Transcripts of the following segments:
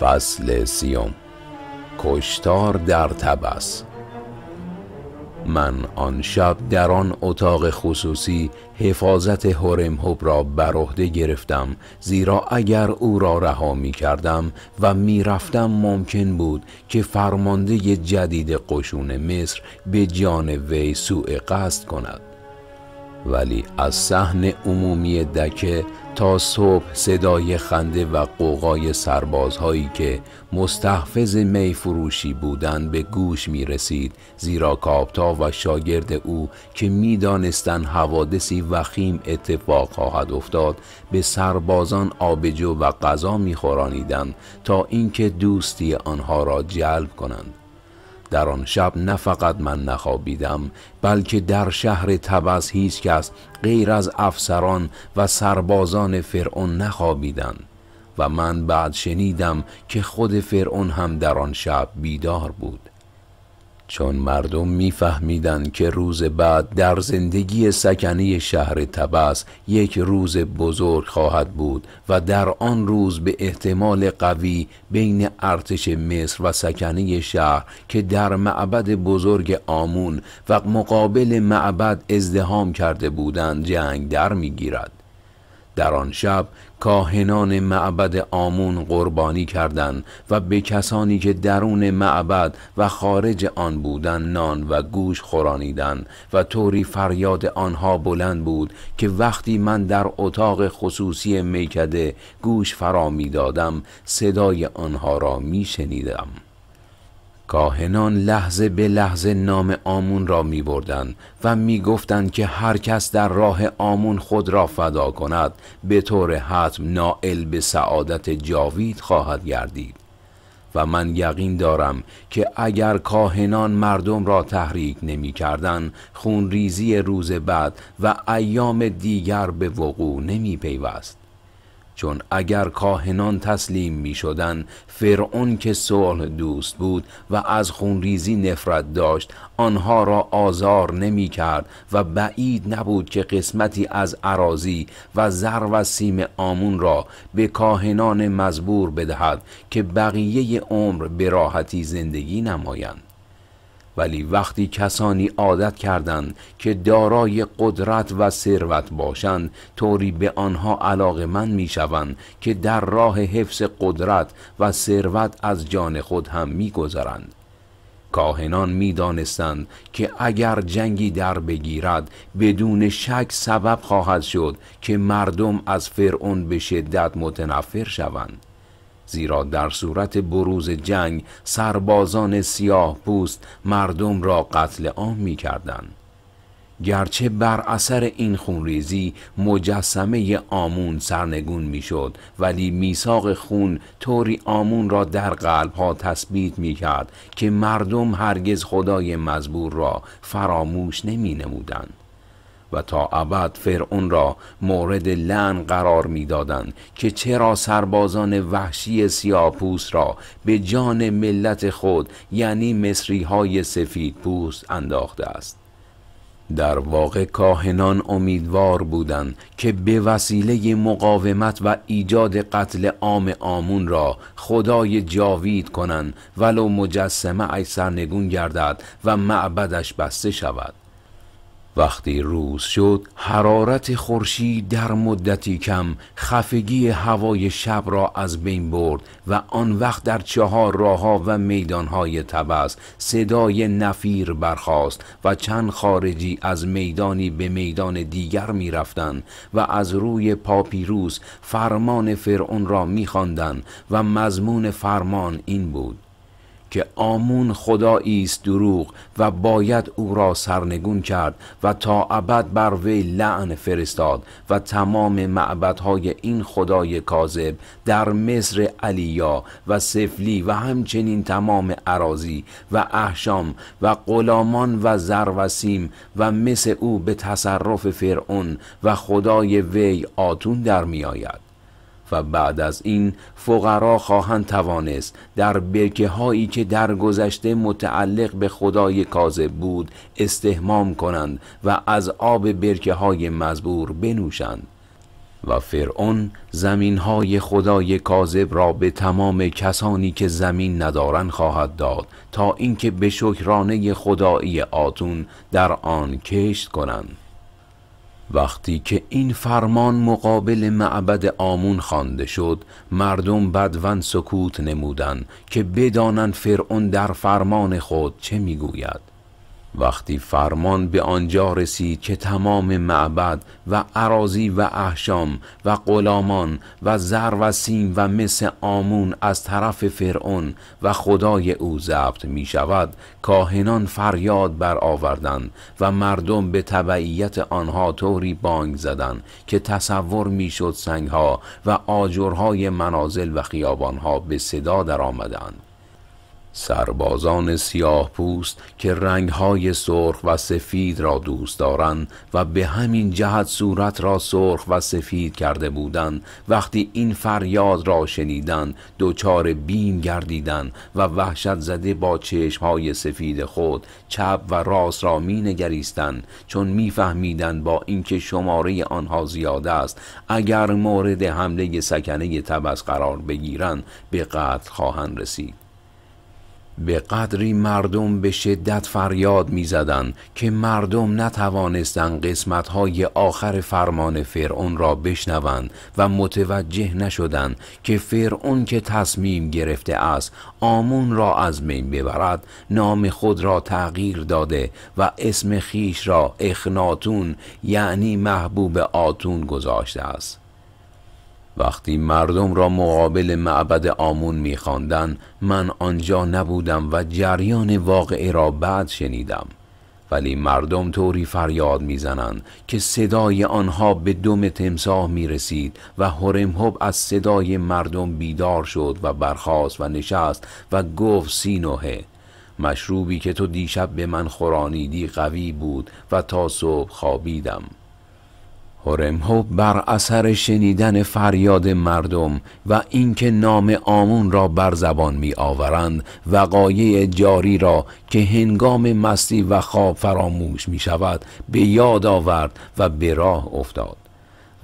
فصل سیوم. کشتار در تبس من آن شب در آن اتاق خصوصی حفاظت هورمهوب را بر عهده گرفتم زیرا اگر او را رها می کردم و می رفتم ممکن بود که فرمانده جدید قشون مصر به جان وی سوء قصد کند. ولی از صحن عمومی دکه تا صبح صدای خنده و قوقای سربازهایی که مستحفظ می فروشی بودند به گوش می رسید زیرا کابتا و شاگرد او که می دانستن حوادثی وخیم اتفاق خواهد افتاد به سربازان آبجو و غذا می تا اینکه دوستی آنها را جلب کنند. در آن شب نه فقط من نخوابیدم بلکه در شهر تبس هیچ کس غیر از افسران و سربازان فرعون نخوابیدند و من بعد شنیدم که خود فرعون هم در آن شب بیدار بود. چون مردم میفهمیدند که روز بعد در زندگی سکنه شهر تبس یک روز بزرگ خواهد بود و در آن روز به احتمال قوی بین ارتش مصر و سکنه شهر که در معبد بزرگ آمون و مقابل معبد ازدهام کرده بودند جنگ در می‌گیرد. در آن شب کاهنان معبد آمون قربانی کردند و به کسانی که درون معبد و خارج آن بودند نان و گوش خورانیدند و طوری فریاد آنها بلند بود که وقتی من در اتاق خصوصی میکده گوش فرا می دادم صدای آنها را می شنیدم کاهنان لحظه به لحظه نام آمون را می بردن و می گفتند که هر کس در راه آمون خود را فدا کند به طور حتم نائل به سعادت جاوید خواهد گردید. و من یقین دارم که اگر کاهنان مردم را تحریک نمی کردن خون ریزی روز بعد و ایام دیگر به وقوع نمی پیوست چون اگر کاهنان تسلیم می شدن فرعون که صلح دوست بود و از خونریزی نفرت داشت آنها را آزار نمی کرد و بعید نبود که قسمتی از عراضی و زر و سیم آمون را به کاهنان مزبور بدهد که بقیه عمر به راحتی زندگی نمایند. ولی وقتی کسانی عادت کردند که دارای قدرت و ثروت باشند طوری به آنها علاقه من می شوند که در راه حفظ قدرت و ثروت از جان خود هم می گذرند. کاهنان می دانستند که اگر جنگی در بگیرد بدون شک سبب خواهد شد که مردم از فرعون به شدت متنفر شوند زیرا در صورت بروز جنگ سربازان سیاه پوست مردم را قتل عام می کردن. گرچه بر اثر این خونریزی مجسمه آمون سرنگون می‌شد ولی میثاق خون طوری آمون را در قلب ها تثبیت می کرد که مردم هرگز خدای مزبور را فراموش نمی نمودند. و تا ابد فرعون را مورد لعن قرار می‌دادند که چرا سربازان وحشی سیاپوس را به جان ملت خود یعنی مصری های سفید پوست انداخته است. در واقع کاهنان امیدوار بودند که به وسیله مقاومت و ایجاد قتل عام آمون را خدای جاوید کنند ولو مجسمه ای سرنگون گردد و معبدش بسته شود. وقتی روز شد حرارت خورشید در مدتی کم خفگی هوای شب را از بین برد و آن وقت در چهار راهها و میدانهای تبس صدای نفیر برخاست و چند خارجی از میدانی به میدان دیگر می‌رفتند و از روی پاپیروس فرمان فرعون را میخواندند و مضمون فرمان این بود. که آمون خدایی است دروغ و باید او را سرنگون کرد و تا ابد بر وی لعن فرستاد و تمام معبدهای این خدای کاذب در مصر علیا و سفلی و همچنین تمام عراضی و احشام و غلامان و زروسیم و مثل او به تصرف فرعون و خدای وی آتون در می آید و بعد از این فقرا خواهند توانست در برکه هایی که در گذشته متعلق به خدای کاذب بود استهمام کنند و از آب برکه های مزبور بنوشند. و فرعون زمین های خدای کاذب را به تمام کسانی که زمین ندارن خواهد داد تا اینکه به شکرانه خدایی آتون در آن کشت کنند. وقتی که این فرمان مقابل معبد آمون خوانده شد مردم بدون سکوت نمودند که بدانند فرعون در فرمان خود چه می‌گوید. وقتی فرمان به آنجا رسید که تمام معبد و عراضی و احشام و غلامان و زر و سیم و مس آمون از طرف فرعون و خدای او ضبط می شود کاهنان فریاد برآوردند و مردم به تبعیت آنها طوری بانگ زدند که تصور می‌شد سنگها و آجرهای منازل و خیابانها به صدا درآمدند. سربازان سیاه پوست که رنگهای سرخ و سفید را دوست دارند و به همین جهت صورت را سرخ و سفید کرده بودند وقتی این فریاد را شنیدند دچار بیم گردیدند و وحشت زده با چشمهای سفید خود چپ و راست را می نگریستند چون میفهمیدند با اینکه شماره آنها زیاد است اگر مورد حمله سکنه تبس قرار بگیرند به قتل خواهند رسید. به قدری مردم به شدت فریاد می‌زدند که مردم نتوانستند قسمتهای آخر فرمان فرعون را بشنوند و متوجه نشدند که فرعون که تصمیم گرفته است آمون را از بین ببرد نام خود را تغییر داده و اسم خیش را اخناتون یعنی محبوب آتون گذاشته است. وقتی مردم را مقابل معبد آمون میخواندند من آنجا نبودم و جریان واقعه را بعد شنیدم. ولی مردم طوری فریاد می‌زنند که صدای آنها به دم تمساه می رسید و هرمهب از صدای مردم بیدار شد و برخاست و نشست و گفت سینوهه مشروبی که تو دیشب به من خورانیدی قوی بود و تا صبح خوابیدم. هرمهو بر اثر شنیدن فریاد مردم و اینکه نام آمون را بر زبان می آورند وقایع جاری را که هنگام مستی و خواب فراموش می شود به یاد آورد و به راه افتاد.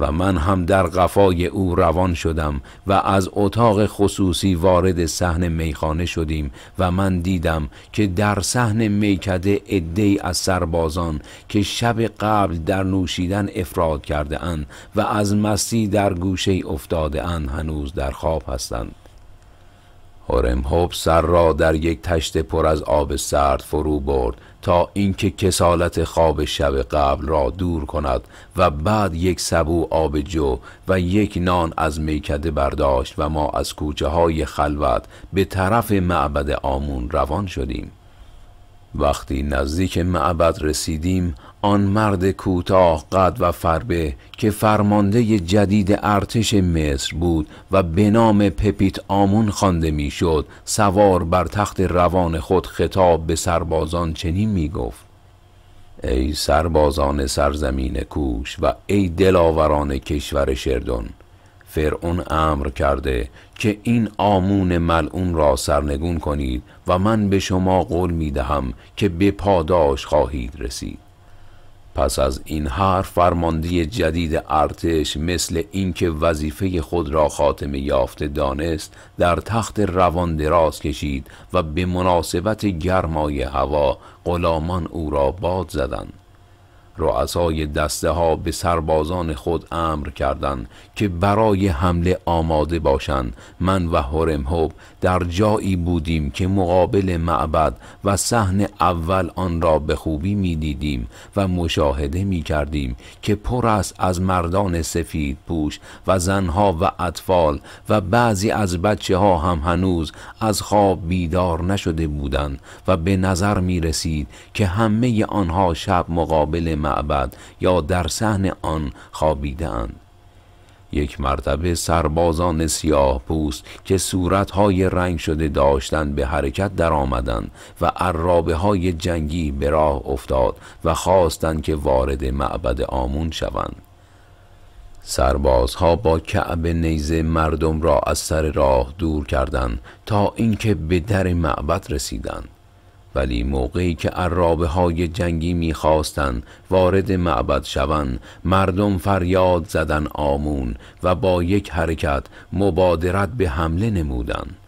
و من هم در قفای او روان شدم و از اتاق خصوصی وارد صحن میخانه شدیم و من دیدم که در صحن میکده عدهای از سربازان که شب قبل در نوشیدن افراد کرده اند و از مستی در گوشه افتاده اند هنوز در خواب هستند. هوب سر را در یک تشت پر از آب سرد فرو برد تا اینکه کسالت خواب شب قبل را دور کند و بعد یک سبو آب جو و یک نان از میکده برداشت و ما از کوچه های خلوت به طرف معبد آمون روان شدیم. وقتی نزدیک معبد رسیدیم آن مرد کوتاه قد و فربه که فرمانده جدید ارتش مصر بود و به نام پپیت آمون خوانده می‌شد سوار بر تخت روان خود خطاب به سربازان چنین می گفت ای سربازان سرزمین کوش و ای دلاوران کشور شردون فرعون امر کرده که این آمون ملعون را سرنگون کنید و من به شما قول می دهم که به پاداش خواهید رسید. پس از این حرف فرماندی جدید ارتش مثل اینکه وظیفه خود را خاتمه یافته دانست در تخت روان دراز کشید و به مناسبت گرمای هوا غلامان او را باد زدند. رؤسای دسته ها به سربازان خود امر کردند که برای حمله آماده باشند. من و هرمهب در جایی بودیم که مقابل معبد و صحن اول آن را به خوبی می دیدیم و مشاهده می کردیم که پر است از مردان سفید پوش و زنها و اطفال و بعضی از بچه ها هم هنوز از خواب بیدار نشده بودند و به نظر می رسید که همه آنها شب مقابل معبد یا در صحن آن خوابیده اند یک مرتبه سربازان سیاه پوست که صورتهای رنگ شده داشتند به حرکت در آمدن و عرابه های جنگی به راه افتاد و خواستند که وارد معبد آمون شوند. سربازها با کعب نیزه مردم را از سر راه دور کردند تا اینکه به در معبد رسیدند. ولی موقعی که عرابه های جنگی می‌خواستند وارد معبد شوند مردم فریاد زدن آمون و با یک حرکت مبادرت به حمله نمودند.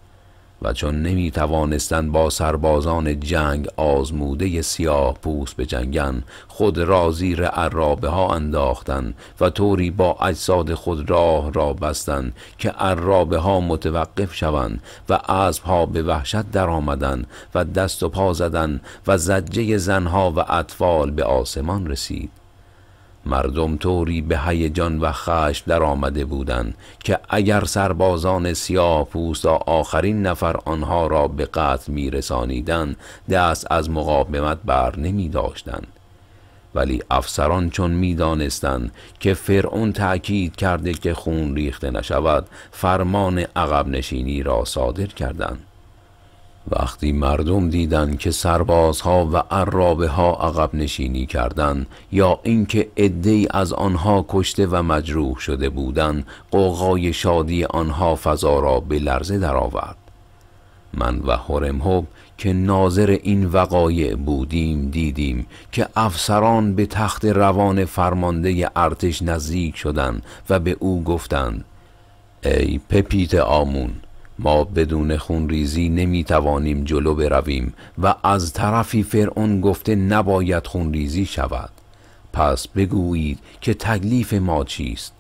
و چون نمی توانستند با سربازان جنگ آزموده سیاه پوست به جنگن خود را زیر عرابه ها انداختند و طوری با اجساد خود راه را بستند که عرابه ها متوقف شوند و اسب ها به وحشت درآمدند و دست و پا زدند و زجه زنها و اطفال به آسمان رسید. مردم طوری به هیجان و خشم در آمده بودند که اگر سربازان سیاه پوستا آخرین نفر آنها را به قتل می رسانیدن دست از مقاومت بر نمی داشتند ولی افسران چون می دانستند که فرعون تأکید کرده که خون ریخته نشود فرمان عقب نشینی را صادر کردند. وقتی مردم دیدند که سربازها و عرابه ها عقب نشینی کردند یا اینکه عدهای از آنها کشته و مجروح شده بودند قوقای شادی آنها فضا را به لرزه درآورد. من و هرمهب که ناظر این وقایع بودیم دیدیم که افسران به تخت روان فرمانده ارتش نزدیک شدند و به او گفتند ای پپیت آمون ما بدون خونریزی نمی توانیم جلو برویم و از طرفی فرعون گفته نباید خونریزی شود. پس بگویید که تکلیف ما چیست؟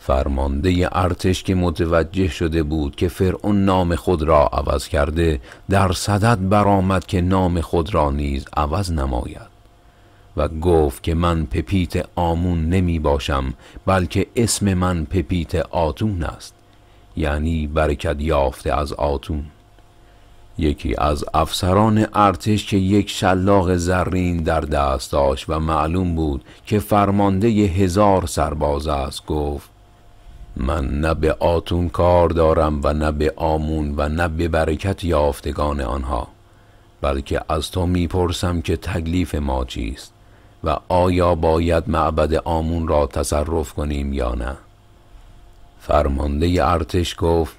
فرمانده ارتش که متوجه شده بود که فرعون نام خود را عوض کرده در صدد برآمد که نام خود را نیز عوض نماید و گفت که من پپیت آمون نمی باشم بلکه اسم من پپیت آتون است. یعنی برکت یافته از آتون. یکی از افسران ارتش که یک شلاق زرین در دست داشت و معلوم بود که فرمانده هزار سرباز است گفت من نه به آتون کار دارم و نه به آمون و نه به برکت یافتگان آنها بلکه از تو می‌پرسم که تکلیف ما چیست و آیا باید معبد آمون را تصرف کنیم یا نه؟ فرمانده ارتش گفت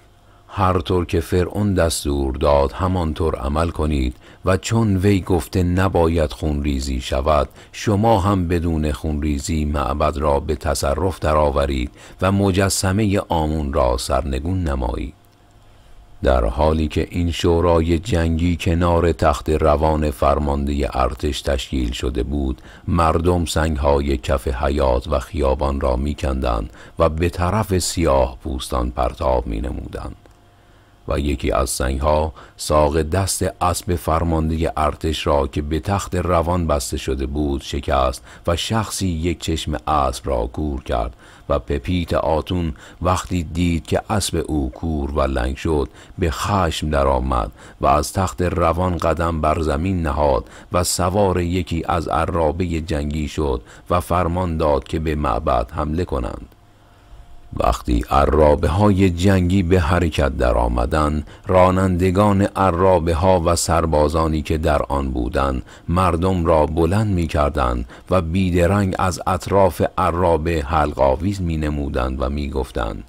هر طور که فرعون دستور داد همانطور عمل کنید و چون وی گفته نباید خونریزی شود شما هم بدون خونریزی معبد را به تصرف درآورید و مجسمه آمون را سرنگون نمایید. در حالی که این شورای جنگی کنار تخت روان فرمانده ارتش تشکیل شده بود مردم سنگهای کف حیات و خیابان را میکندند و به طرف سیاه پوستان پرتاب می نمودند. و یکی از سنگها ساق دست اسب فرمانده ارتش را که به تخت روان بسته شده بود شکست و شخصی یک چشم اسب را کور کرد و پپیت آتون وقتی دید که اسب او کور و لنگ شد به خشم درآمد و از تخت روان قدم بر زمین نهاد و سوار یکی از عرابه جنگی شد و فرمان داد که به معبد حمله کنند. وقتی عرابه های جنگی به حرکت در آمدن رانندگان عرابه ها و سربازانی که در آن بودند مردم را بلند می کردند و بیدرنگ از اطراف عرابه حلقاویز می نمودند و می گفتند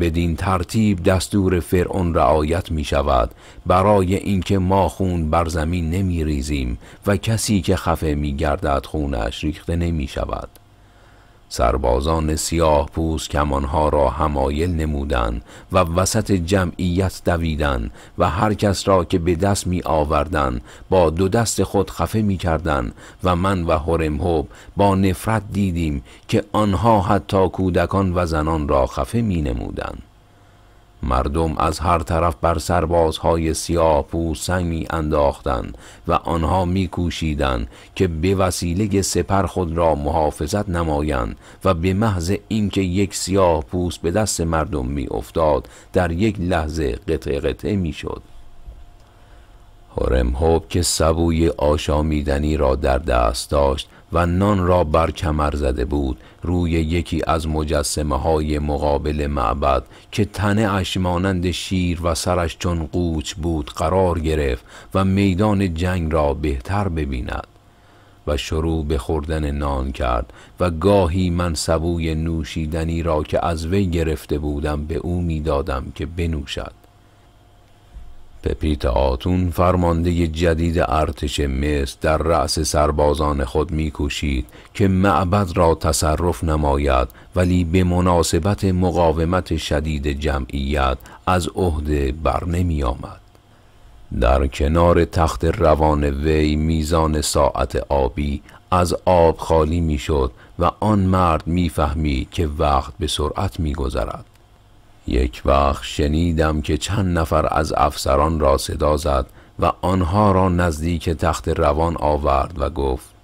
بدین ترتیب دستور فرعون رعایت می شود برای اینکه ما خون بر زمین نمی ریزیم و کسی که خفه می گردد خونش ریخته نمی شود سربازان سیاه پوست کمانها را همایل نمودند و وسط جمعیت دویدند و هر کس را که به دست می آوردن با دو دست خود خفه می کردن و من و هرمهب با نفرت دیدیم که آنها حتی کودکان و زنان را خفه می نمودند مردم از هر طرف بر سربازهای سیاه پوست می انداختند و آنها می کوشیدند که به وسیله سپر خود را محافظت نمایند و به محض اینکه یک سیاه پوست به دست مردم می افتاد در یک لحظه قطع قطعه می شد هرمهب که سبوی آشامیدنی را در دست داشت و نان را بر کمر زده بود. روی یکی از مجسمه های مقابل معبد که تنه اش مانند شیر و سرش چون قوچ بود قرار گرفت و میدان جنگ را بهتر ببیند. و شروع به خوردن نان کرد و گاهی من سبوی نوشیدنی را که از وی گرفته بودم به او می‌دادم که بنوشد. پپیت آتون فرمانده جدید ارتش مصر در رأس سربازان خود میکوشید که معبد را تصرف نماید ولی به مناسبت مقاومت شدید جمعیت از عهده بر نمی آمد. در کنار تخت روان وی میزان ساعت آبی از آب خالی می‌شد و آن مرد می‌فهمید که وقت به سرعت میگذرد یک وقت شنیدم که چند نفر از افسران را صدا زد و آنها را نزدیک تخت روان آورد و گفت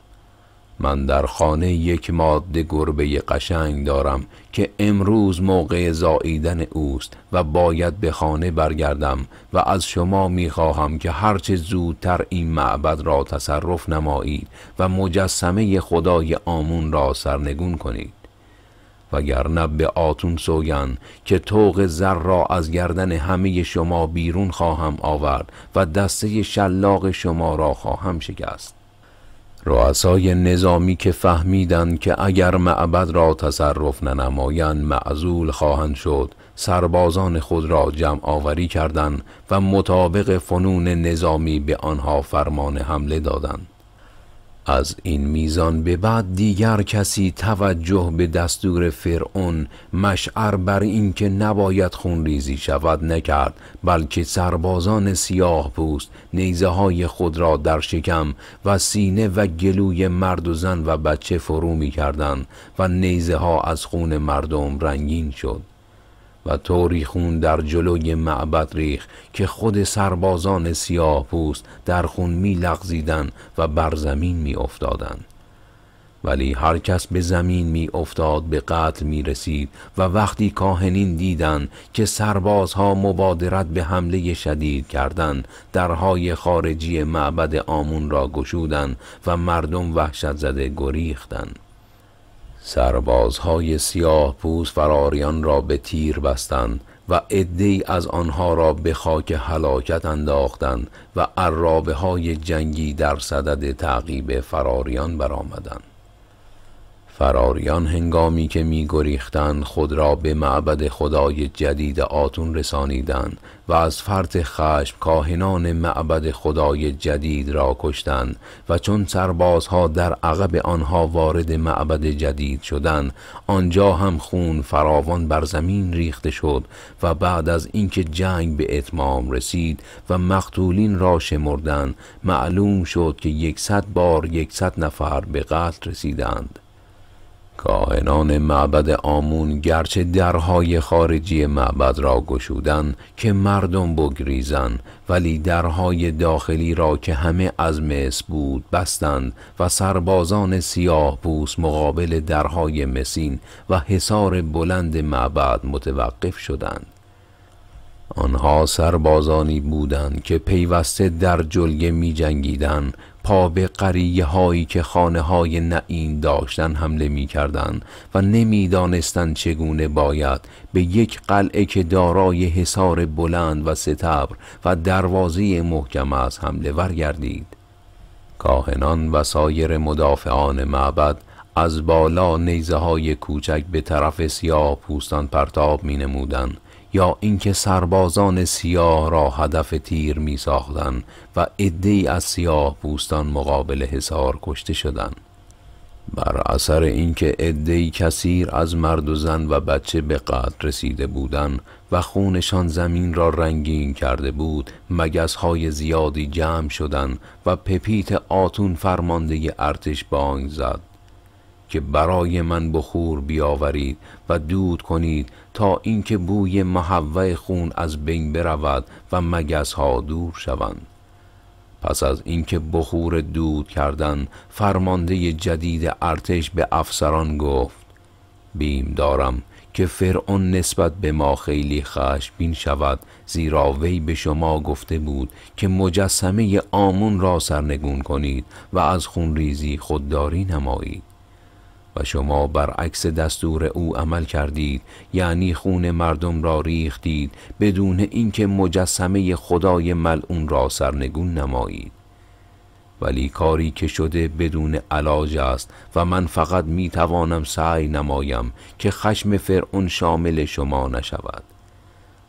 من در خانه یک ماده گربه قشنگ دارم که امروز موقع زاییدن اوست و باید به خانه برگردم و از شما می‌خواهم که هرچه زودتر این معبد را تصرف نمایید و مجسمه خدای آمون را سرنگون کنید. وگرنه به آتون سوگن که توق زر را از گردن همه شما بیرون خواهم آورد و دسته شلاق شما را خواهم شکست. رؤسای نظامی که فهمیدند که اگر معبد را تصرف ننمایند معزول خواهند شد سربازان خود را جمع آوری کردند و مطابق فنون نظامی به آنها فرمان حمله دادند. از این میزان به بعد دیگر کسی توجه به دستور فرعون مشعر بر اینکه نباید خون ریزی شود نکرد بلکه سربازان سیاه پوست نیزه های خود را در شکم و سینه و گلوی مرد و زن و بچه فرو می کردن و نیزه ها از خون مردم رنگین شد. و طوری خون در جلوی معبد ریخ که خود سربازان سیاه پوست در خون می لغزیدن و بر زمین می افتادن. ولی هر کس به زمین می افتاد به قتل می رسید و وقتی کاهنین دیدن که سربازها مبادرت به حمله شدید کردند درهای خارجی معبد آمون را گشودند و مردم وحشت زده گریختند سربازهای سیاه پوست فراریان را به تیر بستند و عدهای از آنها را به خاک هلاکت انداختند و عرابه های جنگی در صدد تعقیب فراریان برآمدند. فراریان هنگامی که می گریختند خود را به معبد خدای جدید آتون رسانیدند و از فرط خشم کاهنان معبد خدای جدید را کشتند و چون سربازها در عقب آنها وارد معبد جدید شدند آنجا هم خون فراوان بر زمین ریخته شد و بعد از اینکه جنگ به اتمام رسید و مقتولین را شمردند معلوم شد که یکصد بار یکصد نفر به قتل رسیدند. کاهنان معبد آمون گرچه درهای خارجی معبد را گشودن که مردم بگریزن ولی درهای داخلی را که همه از مس بود بستند و سربازان سیاه پوست مقابل درهای مسین و حصار بلند معبد متوقف شدند. آنها سربازانی بودند که پیوسته در جلگه می جنگیدن پا به قریه هایی که خانه های نعین داشتن حمله می کردن و نمی دانستن چگونه باید به یک قلعه که دارای حصار بلند و ستبر و دروازه محکم از حمله ور گردید کاهنان و سایر مدافعان معبد از بالا نیزه های کوچک به طرف سیاه پوستان پرتاب می نمودن یا اینکه سربازان سیاه را هدف تیر می ساختن و عدهای از سیاه پوستان مقابل حصار کشته شدند. بر اثر اینکه عدهای کثیر از مرد و زن و بچه به قتل رسیده بودند و خونشان زمین را رنگین کرده بود مگس های زیادی جمع شدند و پپیت آتون فرمانده ارتش بانگ زد که برای من بخور بیاورید و دود کنید تا اینکه بوی محوه خون از بین برود و مگس ها دور شوند. پس از اینکه بخور دود کردن فرمانده جدید ارتش به افسران گفت بیم دارم که فرعون نسبت به ما خیلی خشمگین شود زیرا وی به شما گفته بود که مجسمه آمون را سرنگون کنید و از خونریزی خودداری نمایید. و شما برعکس دستور او عمل کردید یعنی خون مردم را ریختید بدون اینکه مجسمه خدای ملعون را سرنگون نمایید. ولی کاری که شده بدون علاج است و من فقط می توانم سعی نمایم که خشم فرعون شامل شما نشود.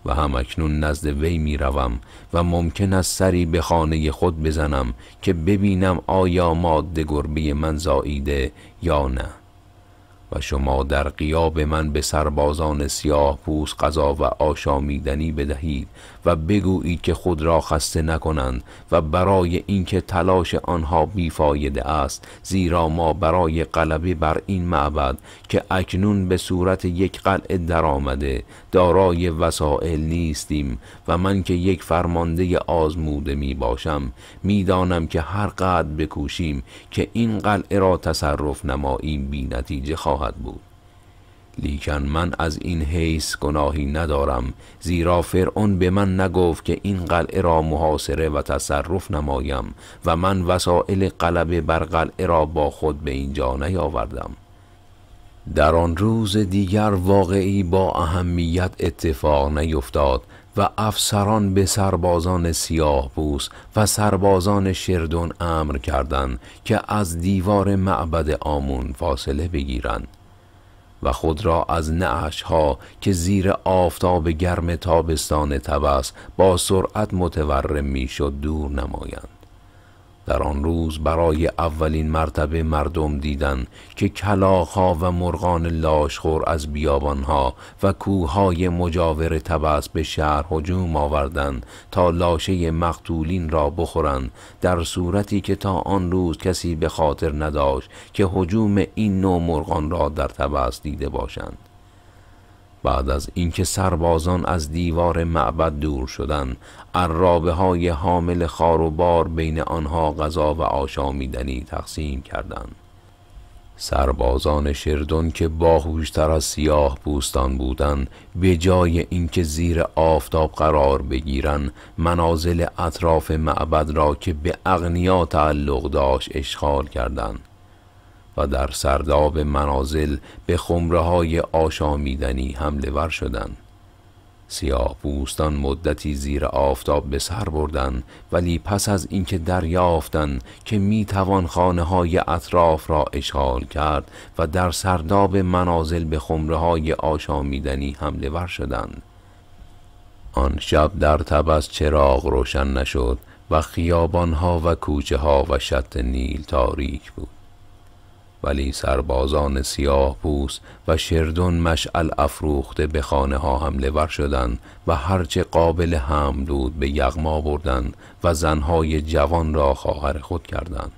و هم اکنون نزد وی می روم و ممکن است سری به خانه خود بزنم که ببینم آیا ماده گربه من زاییده یا نه. و شما در قیاب من به سربازان سیاه پوست غذا و آشامیدنی بدهید. و بگویید که خود را خسته نکنند و برای اینکه تلاش آنها بیفایده است زیرا ما برای غلبه بر این معبد که اکنون به صورت یک قلعه درآمده دارای وسائل نیستیم و من که یک فرمانده آزموده می باشم می‌دانم که هر قدر بکوشیم که این قلعه را تصرف نماییم بی نتیجه خواهد بود. لیکن من از این حیث گناهی ندارم زیرا فرعون به من نگفت که این قلعه را محاصره و تصرف نمایم و من وسایل غلبه بر قلعه را با خود به اینجا نیاوردم. در آن روز دیگر واقعی با اهمیت اتفاق نیفتاد و افسران به سربازان سیاه بوس و سربازان شردون امر کردند که از دیوار معبد آمون فاصله بگیرند. و خود را از نعش ها که زیر آفتاب گرم تابستان تبس با سرعت متورم می‌شد دور نمایند. در آن روز برای اولین مرتبه مردم دیدن که کلاخا و مرغان لاشخور از بیابانها و کوههای مجاور تبس به شهر هجوم آوردند تا لاشه مقتولین را بخورند در صورتی که تا آن روز کسی به خاطر نداشت که هجوم این نوع مرغان را در تبس دیده باشند. بعد از اینکه سربازان از دیوار معبد دور شدند عرابه های حامل خار و بار بین آنها غذا و آشامیدنی تقسیم کردند. سربازان شردون که باهوشتر از سیاه پوستان بودند به جای اینکه زیر آفتاب قرار بگیرند منازل اطراف معبد را که به اغنیا تعلق داشت اشغال کردند. و در سرداب منازل به خمره های آشامیدنی حمله ور شدند. سیاه پوستان مدتی زیر آفتاب به سر بردن ولی پس از اینکه دریافتند که می توان خانه های اطراف را اشغال کرد و در سرداب منازل به خمره های آشامیدنی حمله ور شدند. آن شب در تبس چراغ روشن نشد و خیابان ها و کوچه ها و شط نیل تاریک بود. ولی سربازان سیاه پوست و شردون مشعل افروخته به خانه ها حمله ور شدند و هرچه قابل حمل بود به یغما بردند و زنهای جوان را خواهر خود کردند.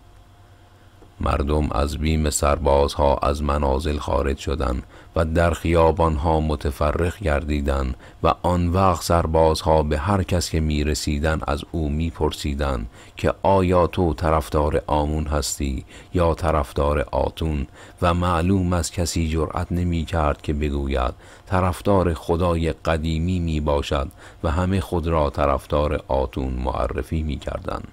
مردم از بیم سربازها از منازل خارج شدند و در خیابانها متفرق گردیدند و آن وقت سربازها به هر کس که می رسیدن از او می پرسیدن که آیا تو طرفدار آمون هستی یا طرفدار آتون و معلوم از کسی جرأت نمی کرد که بگوید طرفدار خدای قدیمی می باشد و همه خود را طرفدار آتون معرفی می کردند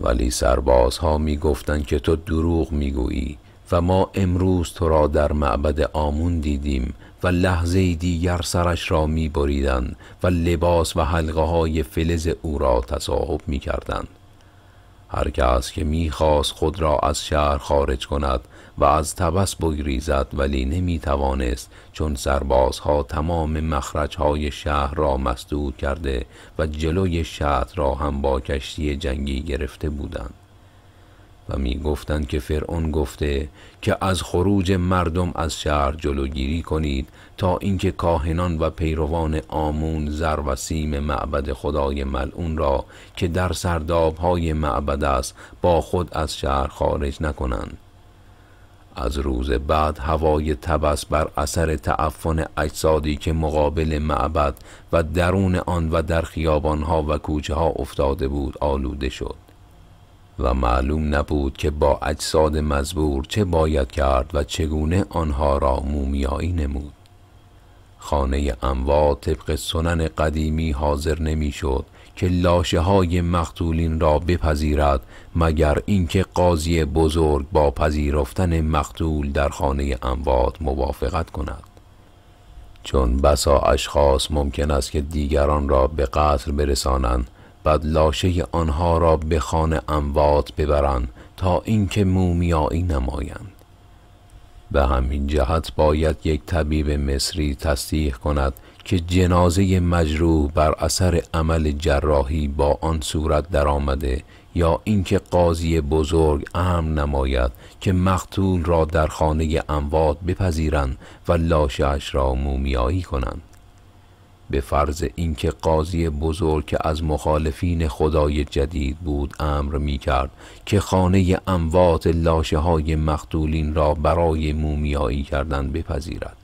ولی سربازها می گفتند که تو دروغ می گویی و ما امروز تو را در معبد آمون دیدیم و لحظه دیگر سرش را می بریدن و لباس و حلقه های فلز او را تصاحب می کردن. هر کس که می خواست خود را از شهر خارج کند و از تبس بگریزد ولی نمی توانست چون سربازها تمام مخرجهای شهر را مسدود کرده و جلوی شهر را هم با کشتی جنگی گرفته بودند و می گفتند که فرعون گفته که از خروج مردم از شهر جلوگیری کنید تا اینکه کاهنان و پیروان آمون زر و سیم معبد خدای ملعون را که در سرداب های معبد است با خود از شهر خارج نکنند. از روز بعد هوای تبس بر اثر تعفن اجسادی که مقابل معبد و درون آن و در خیابانها و کوچه ها افتاده بود آلوده شد. و معلوم نبود که با اجساد مزبور چه باید کرد و چگونه آنها را مومیایی نمود. خانه اموات طبق سنن قدیمی حاضر نمی‌شد که لاشه های مقتولین را بپذیرد مگر اینکه قاضی بزرگ با پذیرفتن مقتول در خانه اموات موافقت کند. چون بسا اشخاص ممکن است که دیگران را به قتل برسانند بعد لاشه آنها را به خانه اموات ببرند تا اینکه مومیایی نمایند. به همین جهت باید یک طبیب مصری تصدیق کند که جنازه مجروح بر اثر عمل جراحی با آن صورت درآمده یا اینکه قاضی بزرگ امر نماید که مقتول را در خانه اموات بپذیرند و لاشش را مومیایی کنند. به فرض اینکه قاضی بزرگ که از مخالفین خدای جدید بود امر می کرد که خانه اموات لاشه های مقتولین را برای مومیایی کردن بپذیرد.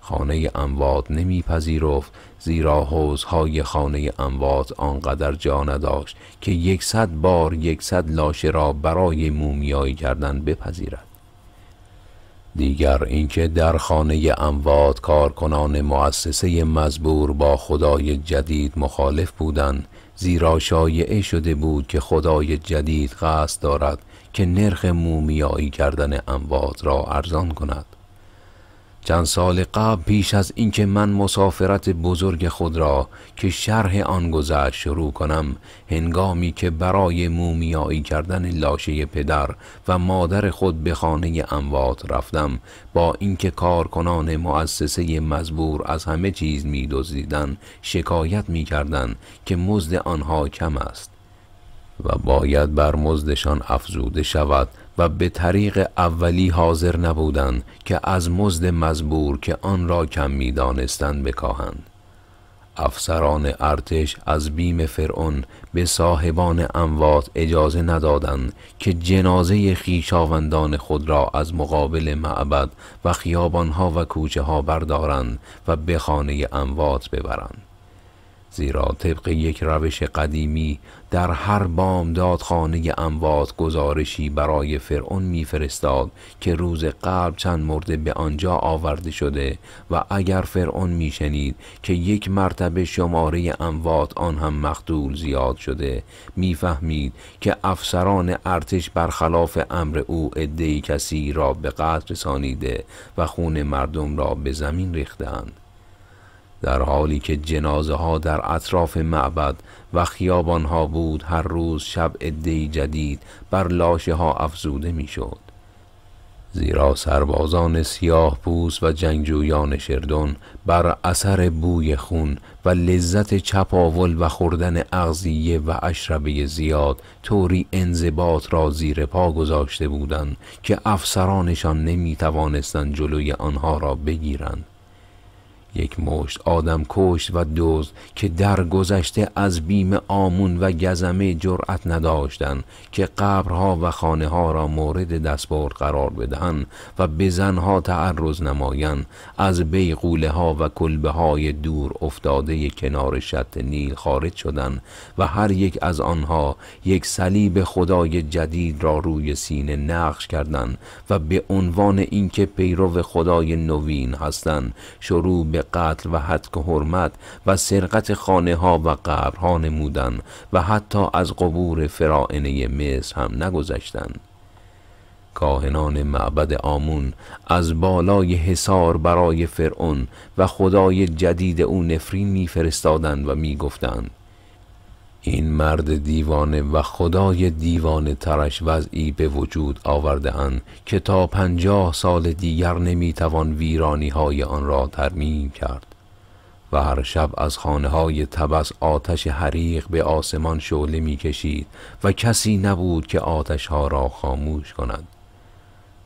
خانه اموات نمیپذیرفت زیرا حوزهای خانه اموات آنقدر جا نداشت که یکصد بار یکصد لاشه را برای مومیایی کردن بپذیرد. دیگر اینکه در خانه اموات کارکنان مؤسسه مزبور با خدای جدید مخالف بودند زیرا شایعه شده بود که خدای جدید قصد دارد که نرخ مومیایی کردن اموات را ارزان کند. چند سال قبل پیش از اینکه من مسافرت بزرگ خود را که شرح آن گذشت شروع کنم هنگامی که برای مومیایی کردن لاشه پدر و مادر خود به خانه اموات رفتم با اینکه کارکنان مؤسسه مزبور از همه چیز می دزدیدن شکایت می کردن که مزد آنها کم است و باید بر مزدشان افزوده شود و به طریق اولی حاضر نبودند که از مزد مزبور که آن را کم می دانستند بکاهند. افسران ارتش از بیم فرعون به صاحبان اموات اجازه ندادند که جنازه خیشاوندان خود را از مقابل معبد و خیابانها و کوچه ها بردارند و به خانه اموات ببرند. زیرا طبق یک روش قدیمی در هر بامداد خانه اموات گزارشی برای فرعون میفرستاد که روز قبل چند مرده به آنجا آورده شده و اگر فرعون میشنید که یک مرتبه شماره اموات آن هم مقتول زیاد شده می‌فهمید که افسران ارتش برخلاف امر او عدهای کسی را به قتل رسانیده و خون مردم را به زمین ریختند در حالی که جنازه ها در اطراف معبد و خیابان ها بود هر روز شب عدهای جدید بر لاشه ها افزوده می‌شد. زیرا سربازان سیاه پوست و جنگجویان شردون بر اثر بوی خون و لذت چپاول و خوردن اغذیه و اشربه زیاد طوری انضباط را زیر پا گذاشته بودند که افسرانشان نمی توانستند جلوی آنها را بگیرند یک مشت آدم کشت و دوز که در گذشته از بیم آمون و گزمه جرأت نداشتند که قبرها و خانه ها را مورد دستبرد قرار بدهند و به زنها تعرض نمایند. از بیغوله ها و کلبه های دور افتاده کنار شط نیل خارج شدند و هر یک از آنها یک صلیب خدای جدید را روی سینه نقش کردند و به عنوان اینکه پیرو خدای نوین هستند شروع به قتل و حدک حرمت و سرقت خانه ها و قبرها نمودن و حتی از قبور فرائنه مصر هم نگذشتند. کاهنان معبد آمون از بالای حصار برای فرعون و خدای جدید او نفرین میفرستادند و می‌گفتند این مرد دیوانه و خدای دیوانه ترش وضعی به وجود آورده اند که تا پنجاه سال دیگر نمی‌توان ویرانی های آن را ترمیم کرد و هر شب از خانه های تبس آتش حریق به آسمان شعله می‌کشید و کسی نبود که آتش ها را خاموش کند.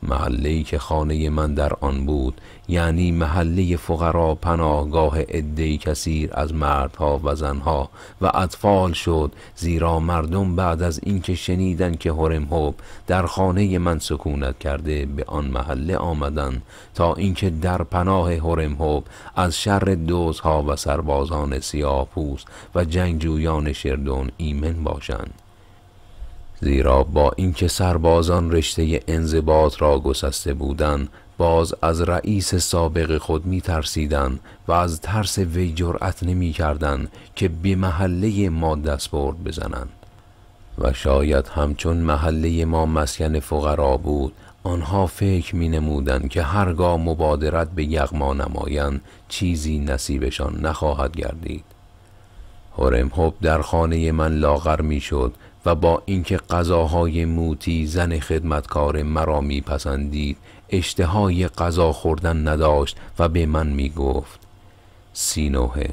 محله که خانه من در آن بود یعنی محله فقرا پناهگاه عدهای کثیر از مردها و زنها و اطفال شد زیرا مردم بعد از اینکه شنیدن که هرمهوب در خانه من سکونت کرده به آن محله آمدند تا اینکه در پناه هرمهوب از شر دوزها و سربازان سیاه پوست و جنگجویان شردون ایمن باشند. زیرا با اینکه سربازان رشته انضباط را گسسته بودند باز از رئیس سابق خود می ترسیدن و از ترس وی جرأت نمی کردن که به محله ما دستبرد بزنند. و شاید همچون محله ما مسکن فقرا بود آنها فکر می نمودن که هرگاه مبادرت به یغما نمایند چیزی نصیبشان نخواهد گردید. هرم در خانه من لاغر می شد و با اینکه غذاهای موتی زن خدمتکار مرا میپسندید اشتهای غذا خوردن نداشت و به من می‌گفت سینوه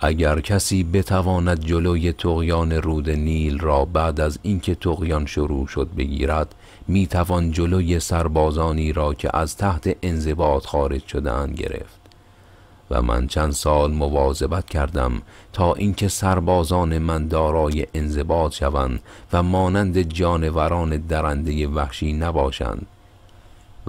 اگر کسی بتواند جلوی تقیان رود نیل را بعد از اینکه تقیان شروع شد بگیرد می‌توان جلوی سربازانی را که از تحت انضباط خارج شدهاند گرفت. و من چند سال مواظبت کردم تا اینکه سربازان من دارای انضباط شوند و مانند جانوران درنده وحشی نباشند.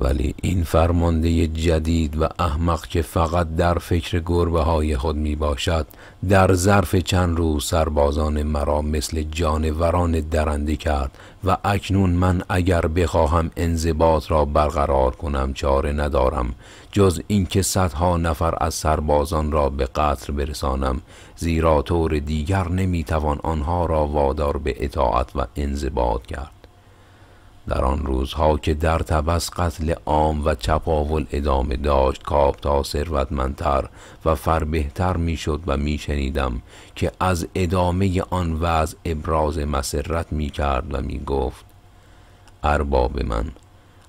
ولی این فرمانده جدید و احمق که فقط در فکر گربه های خود می باشد در ظرف چند روز سربازان مرا مثل جانوران درنده کرد و اکنون من اگر بخواهم انضباط را برقرار کنم چاره ندارم جز اینکه صدها نفر از سربازان را به قتل برسانم زیرا طور دیگر نمی‌توان آنها را وادار به اطاعت و انضباط کرد. در آن روزها که در تبس قتل عام و چپاول ادامه داشت تا ثروتمندتر و فربهتر می‌شد و میشنیدم که از ادامه آن وضع ابراز مسرت می کرد و می گفت ارباب من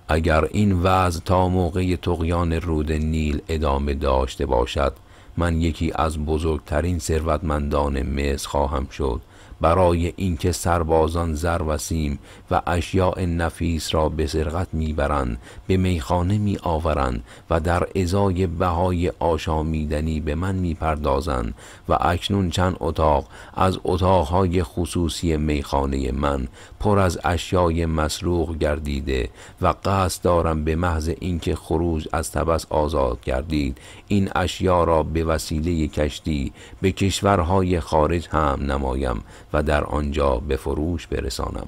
اگر این وضع تا موقع تقیان رود نیل ادامه داشته باشد من یکی از بزرگترین ثروتمندان مصر خواهم شد. برای اینکه سربازان زر و سیم و اشیاء نفیس را به سرقت می‌برند به میخانه می آورند و در ازای بهای آشامیدنی به من می‌پردازند و اکنون چند اتاق از اتاقهای خصوصی میخانه من پر از اشیای مسروق گردیده و قصد دارم به محض اینکه خروج از تبس آزاد گردید این اشیا را به وسیله کشتی به کشورهای خارج هم نمایم و در آنجا به فروش برسانم.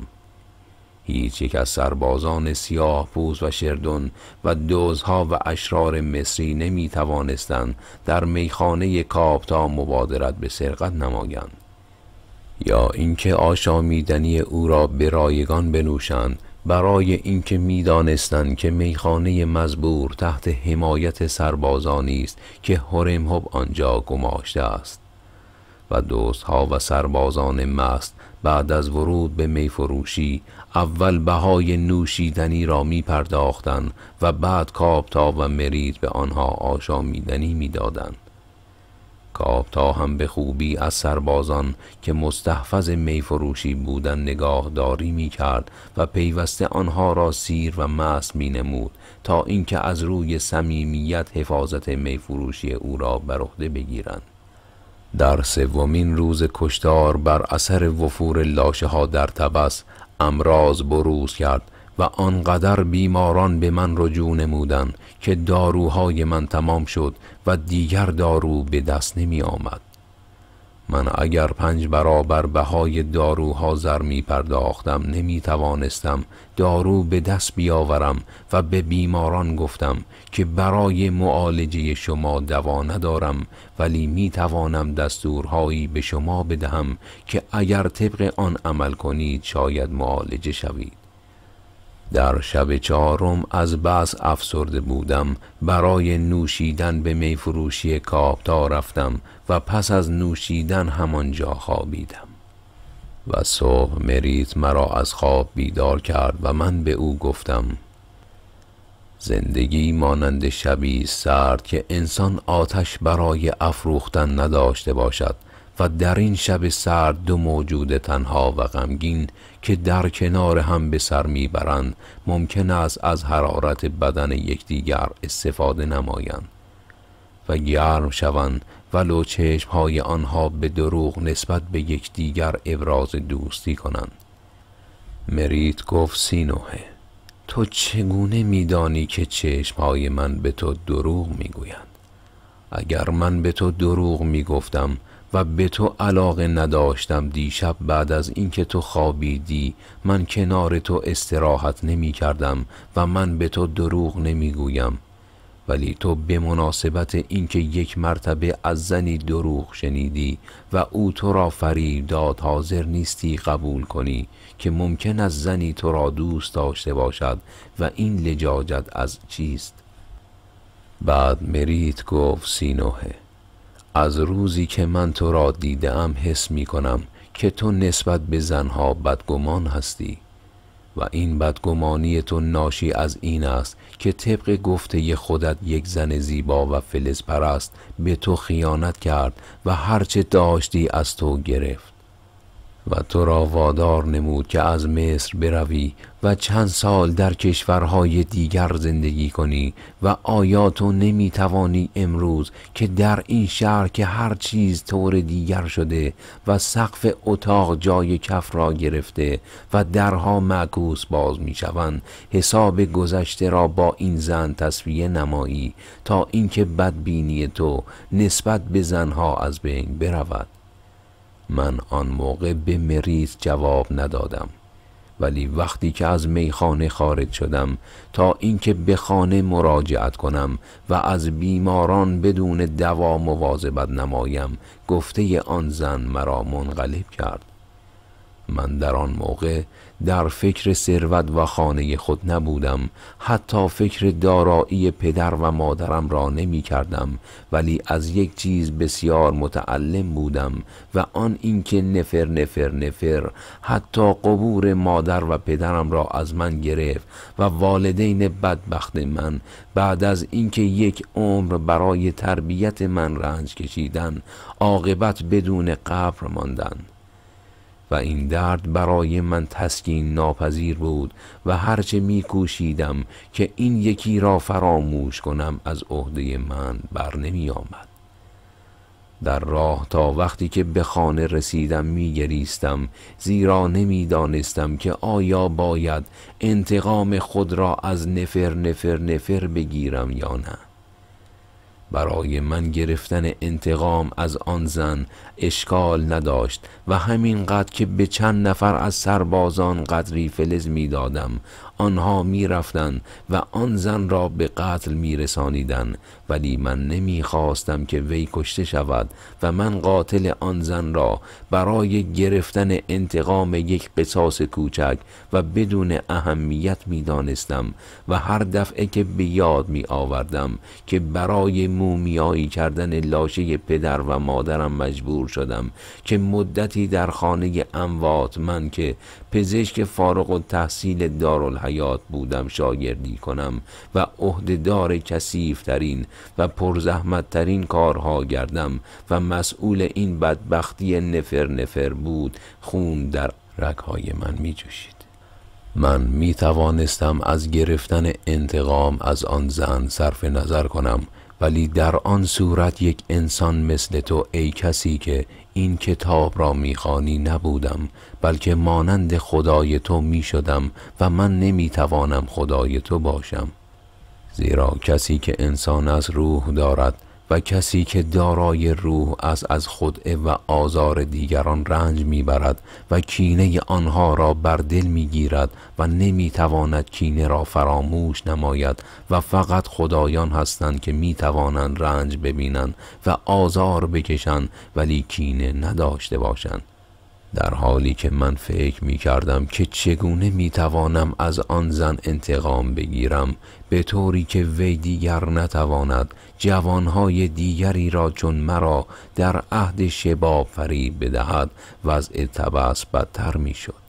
هیچ یک از سربازان سیاه پوز و شردون و دوزها و اشرار مصری نمی توانستند در میخانه کابتا مبادرت به سرقت نمایند. یا اینکه آشامیدنی او را به رایگان بنوشند برای اینکه می‌دانستند که میخانه مزبور تحت حمایت سربازانی است که هرمهب آنجا گماشته است. و دوستها و سربازان مست بعد از ورود به میفروشی اول بهای نوشیدنی را می پرداختند و بعد کابتا و مرید به آنها آشامیدنی می کابتا هم به خوبی از سربازان که مستحفظ میفروشی بودن نگاهداری می کرد و پیوسته آنها را سیر و مست می نمود تا اینکه از روی صمیمیت حفاظت میفروشی او را بر عهده بگیرند. در سومین روز کشتار بر اثر وفور لاشه ها در تبس امراض بروز کرد و آنقدر بیماران به من رجوع نمودند که داروهای من تمام شد و دیگر دارو به دست نمی آمد. من اگر پنج برابر بهای داروها زر می پرداختم نمی توانستم دارو به دست بیاورم و به بیماران گفتم که برای معالجه شما دوا ندارم ولی می توانم دستورهایی به شما بدهم که اگر طبق آن عمل کنید شاید معالجه شوید. در شب چهارم از بس افسرده بودم. برای نوشیدن به میفروشی کابتا رفتم و پس از نوشیدن همانجا خوابیدم. و صبح مریت مرا از خواب بیدار کرد و من به او گفتم زندگی مانند شبی سرد که انسان آتش برای افروختن نداشته باشد. و در این شب سرد دو موجود تنها و غمگین که در کنار هم به سر می‌برند ممکن است از حرارت بدن یکدیگر استفاده نمایند و گرم شوند ولو چشم های آنها به دروغ نسبت به یکدیگر ابراز دوستی کنند. مریت گفت سینوه تو چگونه میدانی که چشم های من به تو دروغ می‌گویند؟ اگر من به تو دروغ می‌گفتم و به تو علاقه نداشتم دیشب بعد از اینکه تو خوابیدی. من کنار تو استراحت نمی کردم و من به تو دروغ نمی گویم ولی تو به مناسبت اینکه یک مرتبه از زنی دروغ شنیدی و او تو را فریب داد حاضر نیستی قبول کنی که ممکن است زنی تو را دوست داشته باشد و این لجاجت از چیست؟ بعد مریت گفت سینوه از روزی که من تو را دیدم حس می کنم که تو نسبت به زنها بدگمان هستی و این بدگمانی تو ناشی از این است که طبق گفته خودت یک زن زیبا و فلز پرست به تو خیانت کرد و هرچه داشتی از تو گرفت. و تو را وادار نمود که از مصر بروی و چند سال در کشورهای دیگر زندگی کنی و آیا تو نمی توانی امروز که در این شهر که هر چیز طور دیگر شده و سقف اتاق جای کف را گرفته و درها معکوس باز می شوند حساب گذشته را با این زن تصویه نمایی تا اینکه بدبینی تو نسبت به زنها از بین برود. من آن موقع به مریض جواب ندادم. ولی وقتی که از میخانه خارج شدم تا اینکه به خانه مراجعت کنم و از بیماران بدون دوا مواظبت نمایم گفته آن زن مرا منقلب کرد. من در آن موقع در فکر ثروت و خانه خود نبودم. حتی فکر دارایی پدر و مادرم را نمی کردم ولی از یک چیز بسیار متعلم بودم و آن اینکه نفر نفر نفر حتی قبور مادر و پدرم را از من گرفت و والدین بدبخت من بعد از اینکه یک عمر برای تربیت من رنج کشیدن عاقبت بدون قبر ماندند و این درد برای من تسکین ناپذیر بود و هرچه می کوشیدم که این یکی را فراموش کنم از عهده من بر نمی آمد. در راه تا وقتی که به خانه رسیدم می گریستم زیرا نمی دانستم که آیا باید انتقام خود را از نفر نفر نفر بگیرم یا نه. برای من گرفتن انتقام از آن زن اشکال نداشت و همینقدر که به چند نفر از سربازان قدری فلز می دادم آنها می رفتن و آن زن را به قتل می رسانیدن ولی من نمی خواستم که وی کشته شود و من قاتل آن زن را برای گرفتن انتقام یک قصاص کوچک و بدون اهمیت می دانستم و هر دفعه که به یاد می آوردم که برای مومیایی کردن لاشه پدر و مادرم مجبور شدم که مدتی در خانه اموات من که پزشک فارغ و تحصیل دارالحیات بودم شاگردی کنم و عهدهدار کسیفترین و پرزحمتترین کارها گردم و مسئول این بدبختی نفر نفر بود خون در رگهای من می جوشید من می توانستم از گرفتن انتقام از آن زن صرف نظر کنم ولی در آن صورت یک انسان مثل تو ای کسی که این کتاب را می‌خوانی نبودم بلکه مانند خدای تو می‌شدم و من نمی‌توانم خدای تو باشم. زیرا کسی که انسان از روح دارد و کسی که دارای روح از از خود و آزار دیگران رنج می‌برد و کینه آنها را بر دل می‌گیرد و نمی‌تواند کینه را فراموش نماید و فقط خدایان هستند که می‌توانند رنج ببینند و آزار بکشند ولی کینه نداشته باشند. در حالی که من فکر می کردم که چگونه می توانم از آن زن انتقام بگیرم به طوری که وی دیگر نتواند جوانهای دیگری را چون مرا در عهد شباب فریب بدهد وضع تبس بدتر می شد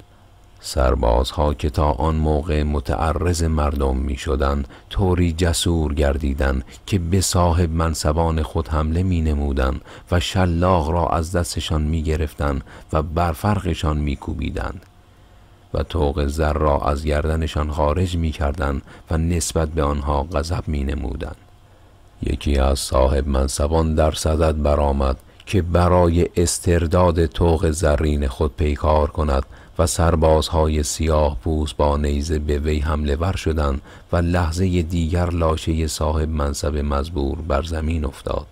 سربازها که تا آن موقع متعرض مردم می شدن طوری جسور گردیدن که به صاحب منصبان خود حمله می نمودن و شلاق را از دستشان می گرفتن و بر فرقشان می کوبیدن و توق زر را از گردنشان خارج می کردن و نسبت به آنها غضب می نمودن. یکی از صاحب منصبان در صدد برآمد که برای استرداد توق زرین خود پیکار کند و سربازهای سیاه پوست با نیزه به وی حمله ور شدند و لحظه دیگر لاشه صاحب منصب مزبور بر زمین افتاد.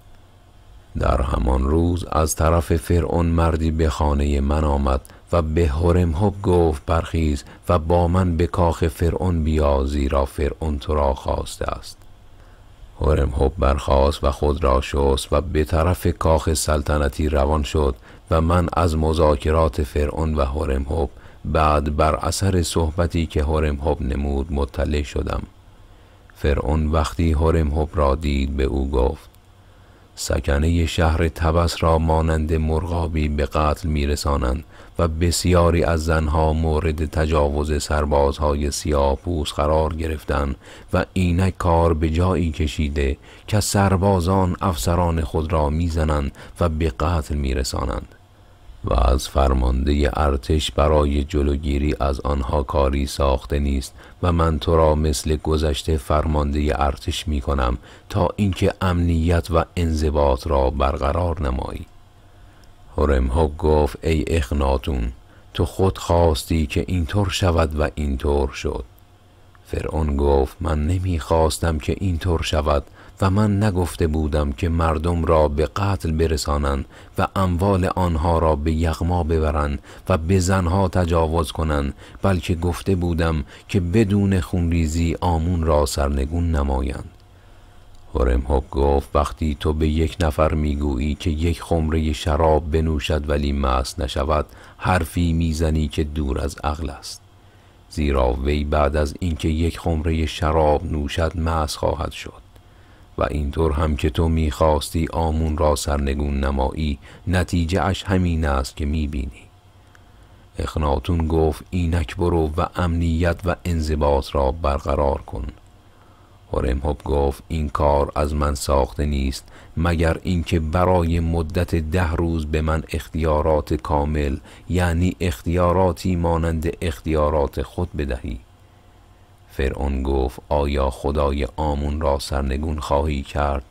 در همان روز از طرف فرعون مردی به خانه من آمد و به هرمهب گفت برخیز و با من به کاخ فرعون بیا زیرا فرعون تو را خواسته است. هرمهب برخاست و خود را شست و به طرف کاخ سلطنتی روان شد و من از مذاکرات فرعون و هرمهب بعد بر اثر صحبتی که هرمهب نمود مطلع شدم. فرعون وقتی هرمهب را دید به او گفت سکنه شهر تبس را مانند مرغابی به قتل میرسانند و بسیاری از زنها مورد تجاوز سربازهای سیاه پوست قرار گرفتند و اینک کار به جایی کشیده که سربازان افسران خود را می‌زنند و به قتل میرسانند. و از فرمانده ارتش برای جلوگیری از آنها کاری ساخته نیست و من تو را مثل گذشته فرمانده ارتش می کنم تا اینکه امنیت و انضباط را برقرار نمایی. هرمها گفت ای اخناتون تو خود خواستی که اینطور شود و اینطور شد. فرعون گفت من نمی خواستم که اینطور شود و من نگفته بودم که مردم را به قتل برسانند و اموال آنها را به یغما ببرند و به زنها تجاوز کنند بلکه گفته بودم که بدون خونریزی آمون را سرنگون نمایند. هرمهک گفت وقتی تو به یک نفر می‌گویی که یک خمره شراب بنوشد ولی مست نشود حرفی می‌زنی که دور از عقل است. زیرا وی بعد از اینکه یک خمره شراب نوشد مست خواهد شد. و اینطور هم که تو می‌خواستی آمون را سرنگون نمایی نتیجه اش همین است که می‌بینی. اخناتون گفت اینک برو و امنیت و انضباط را برقرار کن. هرمهب گفت این کار از من ساخته نیست مگر اینکه برای مدت ده روز به من اختیارات کامل یعنی اختیاراتی مانند اختیارات خود بدهی. فرعون گفت آیا خدای آمون را سرنگون خواهی کرد؟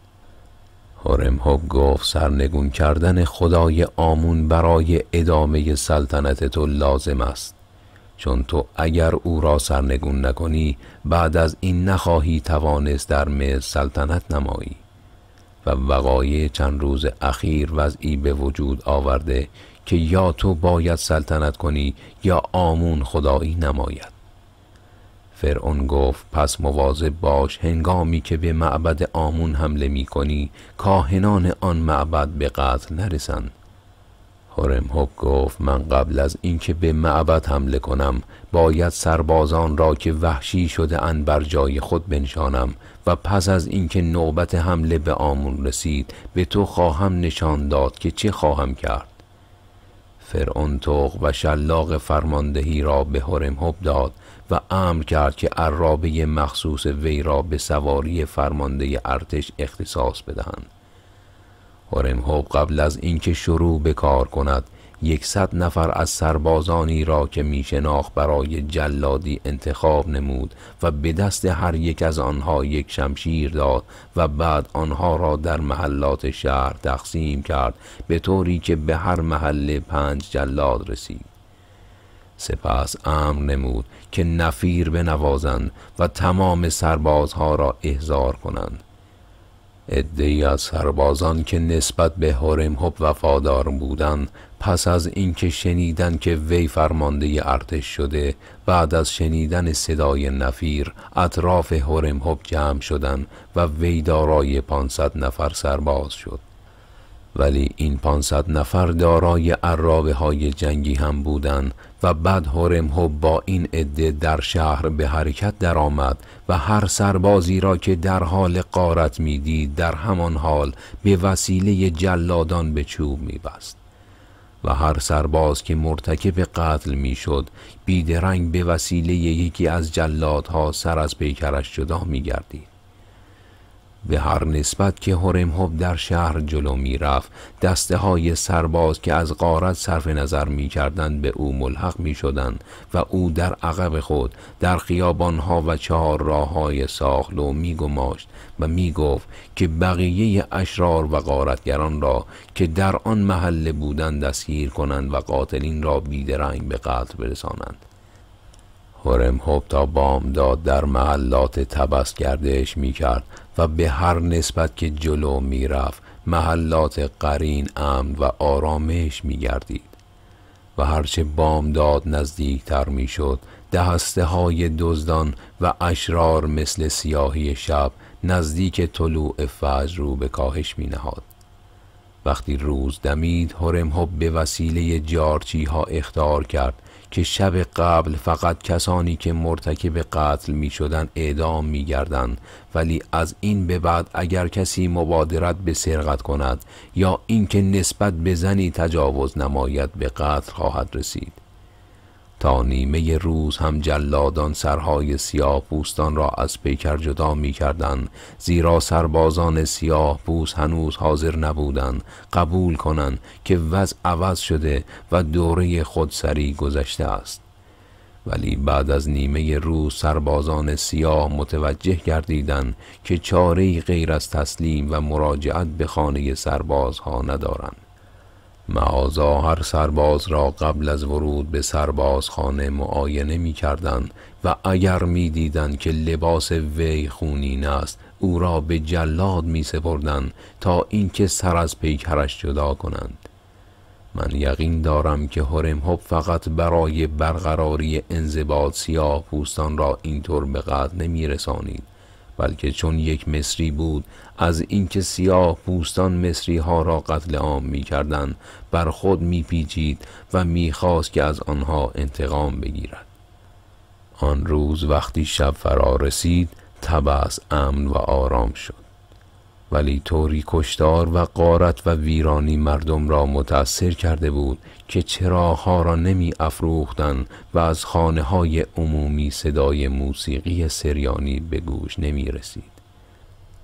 هرمهب گفت سرنگون کردن خدای آمون برای ادامه سلطنت تو لازم است. چون تو اگر او را سرنگون نکنی بعد از این نخواهی توانست در مصر سلطنت نمایی. و وقایع چند روز اخیر وضعی به وجود آورده که یا تو باید سلطنت کنی یا آمون خدایی نماید. فرعون گفت پس مواظب باش هنگامی که به معبد آمون حمله می کنی کاهنان آن معبد به قتل نرسند. هرمهب گفت من قبل از اینکه به معبد حمله کنم باید سربازان را که وحشی شده ان بر جای خود بنشانم و پس از اینکه نوبت حمله به آمون رسید به تو خواهم نشان داد که چه خواهم کرد. فرعون توق و شلاق فرماندهی را به هرمهب داد و امر کرد که عرابه مخصوص وی را به سواری فرمانده ارتش اختصاص بدهند. هرمهب قبل از اینکه شروع به کار کند یکصد نفر از سربازانی را که میشناخت برای جلادی انتخاب نمود و به دست هر یک از آنها یک شمشیر داد و بعد آنها را در محلات شهر تقسیم کرد به طوری که به هر محله پنج جلاد رسید. سپس امر نمود که نفیر بنوازند و تمام سربازها را احضار کنند. عدهای از سربازان که نسبت به هرمهب وفادار بودند پس از اینکه شنیدند که وی فرمانده ارتش شده بعد از شنیدن صدای نفیر اطراف هرمهب جمع شدند و وی دارای پانصد نفر سرباز شد. ولی این پانصد نفر دارای عرابه های جنگی هم بودند و بعد هرمهب با این عده در شهر به حرکت درآمد و هر سربازی را که در حال قارت می‌دید در همان حال به وسیله جلادان به چوب میبست. و هر سرباز که مرتکب قتل می‌شد بیدرنگ به وسیله یکی از جلادها سر از پیکرش جدا میگردید. به هر نسبت که هرمهب در شهر جلو می رفت دسته های سرباز که از غارت صرف نظر می کردند به او ملحق می شدند و او در عقب خود در خیابان ها و چهار راه های ساخلو می گماشت و می گفت که بقیه اشرار و غارتگران را که در آن محله بودند دستگیر کنند و قاتلین را بیدرنگ به قتل برسانند. هرمهب تا بامداد در محلات تبس گردش می کرد و به هر نسبت که جلو می رفت محلات قرین امن و آرامش می گردید و هرچه بامداد نزدیکتر می شد دهسته های دزدان و اشرار مثل سیاهی شب نزدیک طلوع فجر رو به کاهش می نهاد وقتی روز دمید هرمهب به وسیله جارچی ها اختار کرد که شب قبل فقط کسانی که مرتکب قتل می شدن اعدام می گردن ولی از این به بعد اگر کسی مبادرت به سرقت کند یا اینکه نسبت به زنی تجاوز نماید به قتل خواهد رسید. تا نیمه روز هم جلادان سرهای سیاه پوستان را از پیکر جدا می کردن زیرا سربازان سیاه پوست هنوز حاضر نبودند قبول کنند که وضع عوض شده و دوره خودسری گذشته است. ولی بعد از نیمه روز سربازان سیاه متوجه گردیدند که چاره غیر از تسلیم و مراجعت به خانه سربازها ندارند. معاذا هر سرباز را قبل از ورود به سربازخانه معاینه می کردن و اگر می دیدن که لباس وی خونین است او را به جلاد می سپردن تا اینکه سر از پیکرش جدا کنند. من یقین دارم که هرم فقط برای برقراری انضباط سیاه پوستان را اینطور به قتل نمی رسانید بلکه چون یک مصری بود از اینکه سیاه پوستان مصری ها را قتل عام می کردن بر خود می پیچید و می خواست که از آنها انتقام بگیرد آن روز وقتی شب فرا رسید تبس امن و آرام شد ولی طوری کشتار و قارت و ویرانی مردم را متأثر کرده بود که چراغها را نمی افروختن و از خانه های عمومی صدای موسیقی سریانی به گوش نمی رسید.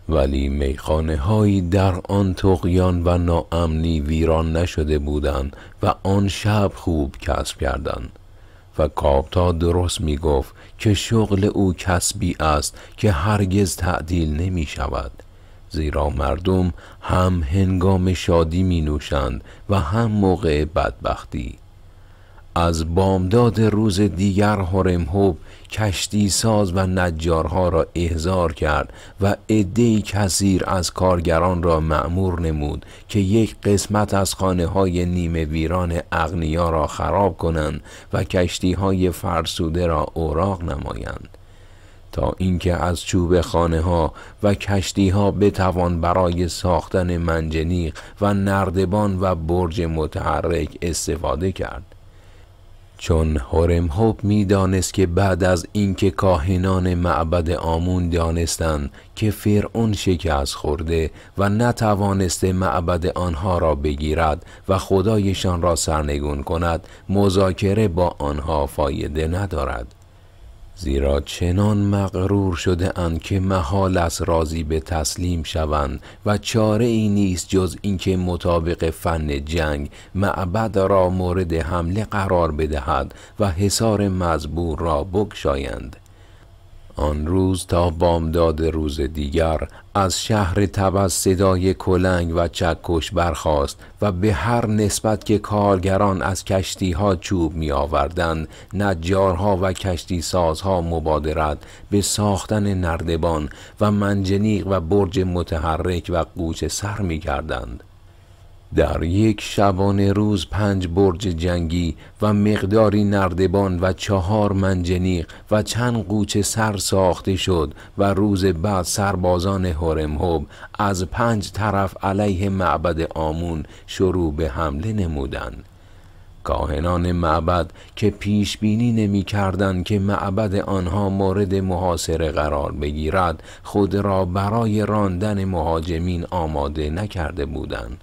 ولی میخانه هایی در آن تقیان و ناامنی ویران نشده بودند و آن شب خوب کسب کردند. و کابتا درست می گفت که شغل او کسبی است که هرگز تعدیل نمی شود زیرا مردم هم هنگام شادی می نوشند و هم موقع بدبختی. از بامداد روز دیگر هرمهوب کشتی ساز و نجارها را احضار کرد و عدهای کثیر از کارگران را معمور نمود که یک قسمت از خانه های نیمه ویران اغنیا را خراب کنند و کشتی های فرسوده را اوراق نمایند. تا اینکه از چوب خانه ها و کشتی ها بتوان برای ساختن منجنیق و نردبان و برج متحرک استفاده کرد. چون هرم هوب می دانست که بعد از اینکه کاهنان معبد آمون دانستند که فرعون شکست خورده و نتوانسته معبد آنها را بگیرد و خدایشان را سرنگون کند مذاکره با آنها فایده ندارد. زیرا چنان مغرور شده اند که محال است راضی به تسلیم شوند و چاره ای نیست جز اینکه مطابق فن جنگ معبد را مورد حمله قرار بدهد و حصار مزبور را بگشایند. آن روز تا بامداد روز دیگر از شهر تبس صدای کلنگ و چکش برخاست و به هر نسبت که کارگران از کشتی ها چوب می آوردند نجارها و کشتی سازها مبادرت به ساختن نردبان و منجنیق و برج متحرک و قوچ سر می کردند. در یک شبانه روز پنج برج جنگی و مقداری نردبان و چهار منجنیق و چند قوچ سر ساخته شد و روز بعد سربازان هرمهوب از پنج طرف علیه معبد آمون شروع به حمله نمودند. کاهنان معبد که پیش بینی نمی کردن که معبد آنها مورد محاصره قرار بگیرد خود را برای راندن مهاجمین آماده نکرده بودند.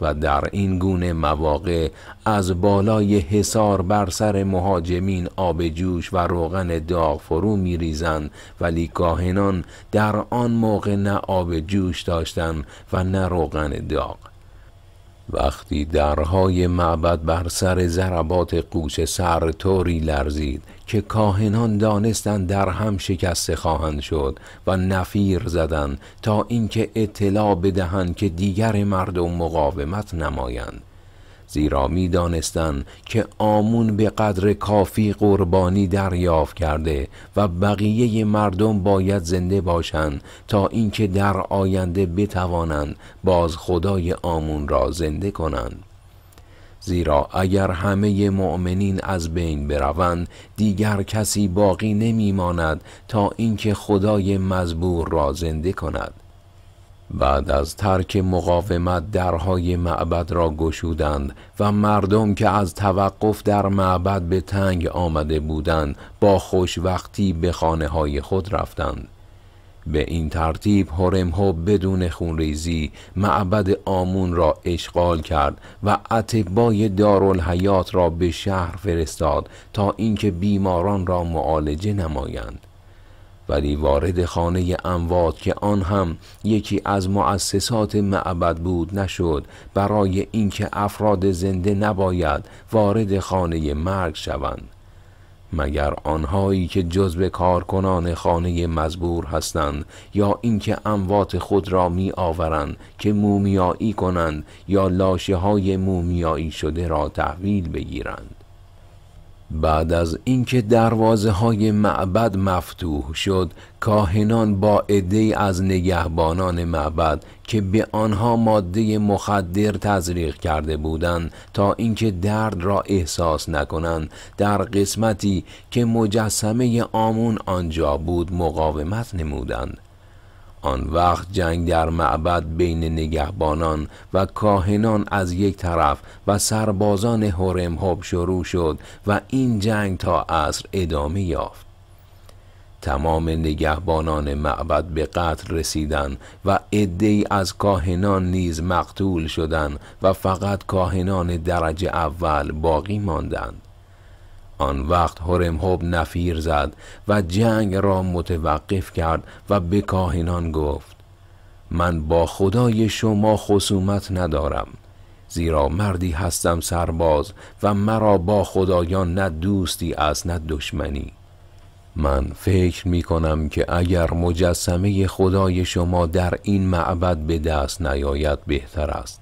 و در این گونه مواقع از بالای حصار بر سر مهاجمین آب جوش و روغن داغ فرو می ریزن ولی کاهنان در آن موقع نه آب جوش داشتند و نه روغن داغ. وقتی درهای معبد بر سر ضربات قوچ سر طوری لرزید که کاهنان دانستند در هم شکسته خواهند شد و نفیر زدند تا اینکه اطلاع بدهند که دیگر مردم مقاومت نمایند. زیرا می که آمون به قدر کافی قربانی دریافت کرده و بقیه مردم باید زنده باشند تا اینکه در آینده بتوانند باز خدای آمون را زنده کنند. زیرا اگر همه مؤمنین از بین بروند دیگر کسی باقی نمیماند تا اینکه خدای مزبور را زنده کند. بعد از ترک مقاومت درهای معبد را گشودند و مردم که از توقف در معبد به تنگ آمده بودند با خوشوقتی به خانه های خود رفتند. به این ترتیب ها بدون خونریزی معبد آمون را اشغال کرد و اتبای دارالحیات را به شهر فرستاد تا اینکه بیماران را معالجه نمایند. ولی وارد خانه اموات که آن هم یکی از مؤسسات معبد بود نشد. برای اینکه افراد زنده نباید وارد خانه مرگ شوند. مگر آنهایی که جزو کارکنان خانه مزبور هستند یا اینکه اموات خود را می آورند که مومیایی کنند یا لاشه های مومیایی شده را تحویل بگیرند؟ بعد از اینکه دروازه های معبد مفتوح شد کاهنان با عده از نگهبانان معبد که به آنها ماده مخدر تزریق کرده بودند تا اینکه درد را احساس نکنند در قسمتی که مجسمه آمون آنجا بود مقاومت نمودند. آن وقت جنگ در معبد بین نگهبانان و کاهنان از یک طرف و سربازان هرمهب شروع شد و این جنگ تا عصر ادامه یافت. تمام نگهبانان معبد به قتل رسیدند و عدهای از کاهنان نیز مقتول شدند و فقط کاهنان درجه اول باقی ماندند. آن وقت هرمهب نفیر زد و جنگ را متوقف کرد و به کاهنان گفت من با خدای شما خصومت ندارم زیرا مردی هستم سرباز و مرا با خدایان نه دوستی است نه دشمنی. من فکر می کنم که اگر مجسمه خدای شما در این معبد به دست نیاید بهتر است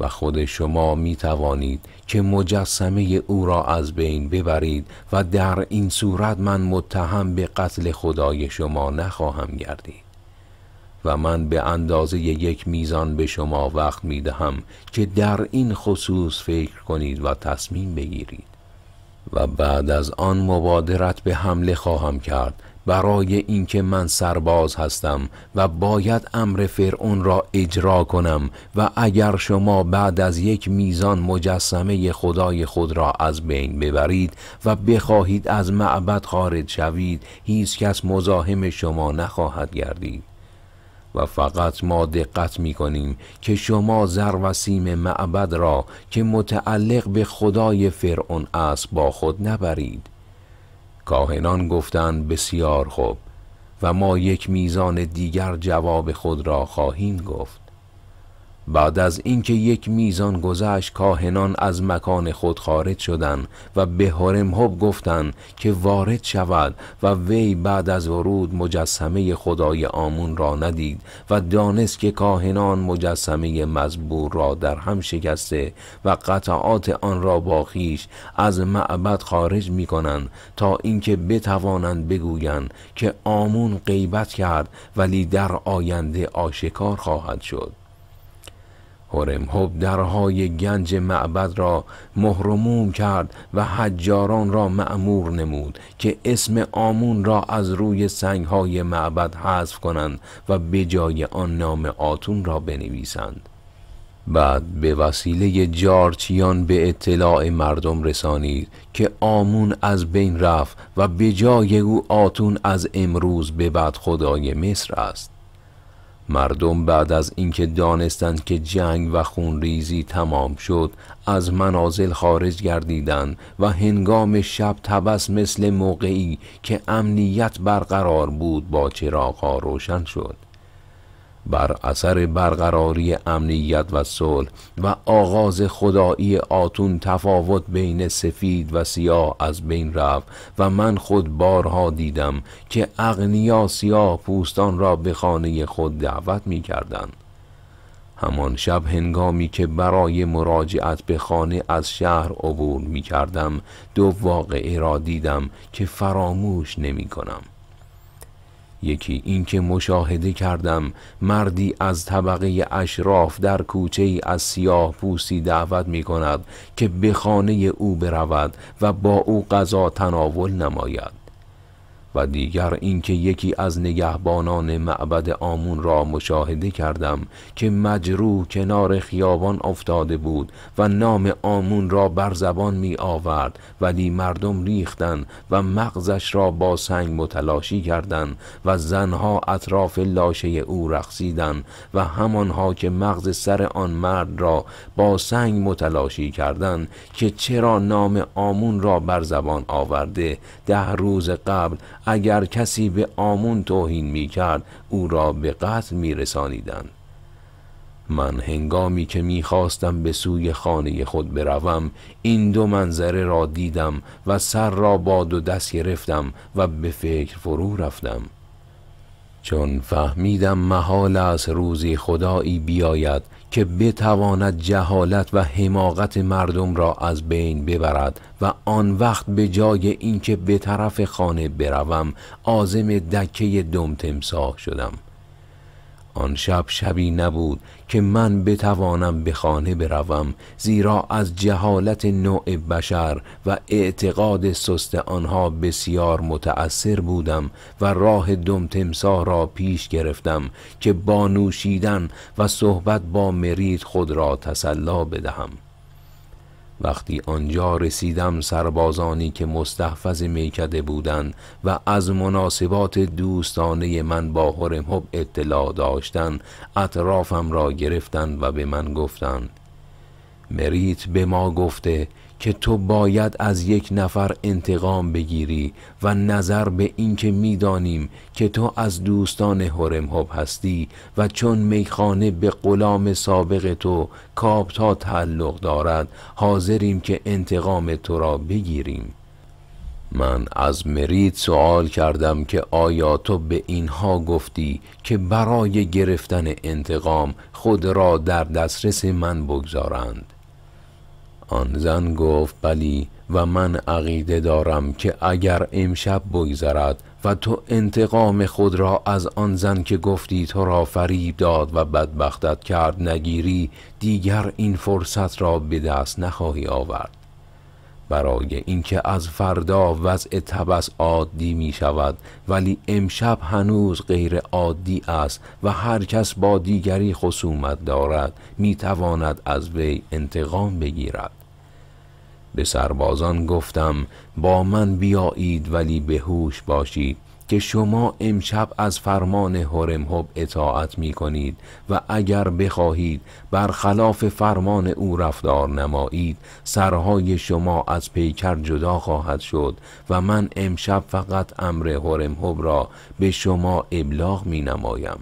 و خود شما می توانید که مجسمه او را از بین ببرید و در این صورت من متهم به قتل خدای شما نخواهم گردید. و من به اندازه یک میزان به شما وقت می دهم که در این خصوص فکر کنید و تصمیم بگیرید. و بعد از آن مبادرت به حمله خواهم کرد برای اینکه من سرباز هستم و باید امر فرعون را اجرا کنم و اگر شما بعد از یک میزان مجسمه خدای خود را از بین ببرید و بخواهید از معبد خارج شوید هیچ کس مزاحم شما نخواهد گردید. و فقط ما دقت می کنیم که شما زر و سیم معبد را که متعلق به خدای فرعون است با خود نبرید. کاهنان گفتند بسیار خوب و ما یک میزان دیگر جواب خود را خواهیم گفت. بعد از اینکه یک میزان گذشت کاهنان از مکان خود خارج شدند و به هرمهب گفتند که وارد شود و وی بعد از ورود مجسمه خدای آمون را ندید و دانست که کاهنان مجسمه مزبور را در هم شکسته و قطعات آن را با خیش از معبد خارج می کنند تا اینکه بتوانند بگویند که آمون غیبت کرد ولی در آینده آشکار خواهد شد. هرمهب درهای گنج معبد را مهرموم کرد و حجاران را معمور نمود که اسم آمون را از روی سنگهای معبد حذف کنند و به جای آن نام آتون را بنویسند. بعد به وسیله جارچیان به اطلاع مردم رسانید که آمون از بین رفت و به جای او آتون از امروز به بعد خدای مصر است. مردم بعد از اینکه دانستند که جنگ و خونریزی تمام شد از منازل خارج گردیدند و هنگام شب تبس مثل موقعی که امنیت برقرار بود با چراغها روشن شد. بر اثر برقراری امنیت و صلح و آغاز خدایی آتون تفاوت بین سفید و سیاه از بین رفت و من خود بارها دیدم که اغنیا سیاه پوستان را به خانه خود دعوت می کردن. همان شب هنگامی که برای مراجعت به خانه از شهر عبور می کردم دو واقعه را دیدم که فراموش نمی کنم. یکی اینکه مشاهده کردم مردی از طبقه اشراف در کوچه ای از سیاه پوستی دعوت می کند که به خانه او برود و با او غذا تناول نماید. و دیگر اینکه یکی از نگهبانان معبد آمون را مشاهده کردم که مجروح کنار خیابان افتاده بود و نام آمون را بر زبان می آورد ولی مردم ریختند و مغزش را با سنگ متلاشی کردند و زنها اطراف لاشه او رقصیدند و همانها که مغز سر آن مرد را با سنگ متلاشی کردند که چرا نام آمون را بر زبان آورده ده روز قبل اگر کسی به آمون توهین می کرد او را به قتل می رسانیدن. من هنگامی که می خواستم به سوی خانه خود بروم این دو منظره را دیدم و سر را با دو دست گرفتم و به فکر فرو رفتم چون فهمیدم محال از روزی خدایی بیاید که بتواند جهالت و حماقت مردم را از بین ببرد و آن وقت به جای اینکه به طرف خانه بروم آزم دکه دم تمساح شدم. آن شب شبی نبود که من بتوانم به خانه بروم زیرا از جهالت نوع بشر و اعتقاد سست آنها بسیار متأثر بودم و راه دم تمسا را پیش گرفتم که با نوشیدن و صحبت با مرید خود را تسلا بدهم. وقتی آنجا رسیدم سربازانی که مستحفظ میکده بودند و از مناسبات دوستانه من با هرمهب اطلاع داشتند اطرافم را گرفتند و به من گفتند مریت به ما گفته که تو باید از یک نفر انتقام بگیری و نظر به اینکه می‌دانیم که تو از دوستان هرمهب هستی و چون میخانه به غلام سابق تو کابتا تعلق دارد حاضریم که انتقام تو را بگیریم. من از مرید سوال کردم که آیا تو به اینها گفتی که برای گرفتن انتقام خود را در دسترس من بگذارند؟ آن زن گفت بلی و من عقیده دارم که اگر امشب بگذرد و تو انتقام خود را از آن زن که گفتی تو را فریب داد و بدبختت کرد نگیری دیگر این فرصت را به دست نخواهی آورد. برای اینکه از فردا وضع تبس عادی می شود ولی امشب هنوز غیر عادی است و هر کس با دیگری خصومت دارد می تواند از وی انتقام بگیرد. به سربازان گفتم با من بیایید ولی به هوش باشید که شما امشب از فرمان هرمهب اطاعت می کنید و اگر بخواهید برخلاف فرمان او رفتار نمایید سرهای شما از پیکر جدا خواهد شد و من امشب فقط امر هرمهب را به شما ابلاغ می نمایم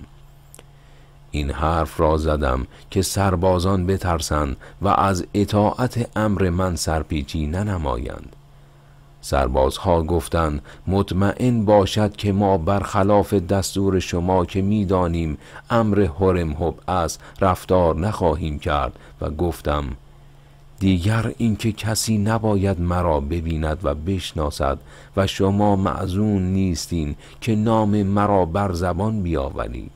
این حرف را زدم که سربازان بترسند و از اطاعت امر من سرپیچی ننمایند. سربازها گفتند مطمئن باشد که ما برخلاف دستور شما که می‌دانیم امر هرمهب است رفتار نخواهیم کرد. و گفتم دیگر اینکه کسی نباید مرا ببیند و بشناسد و شما معزون نیستین که نام مرا بر زبان بیاورید.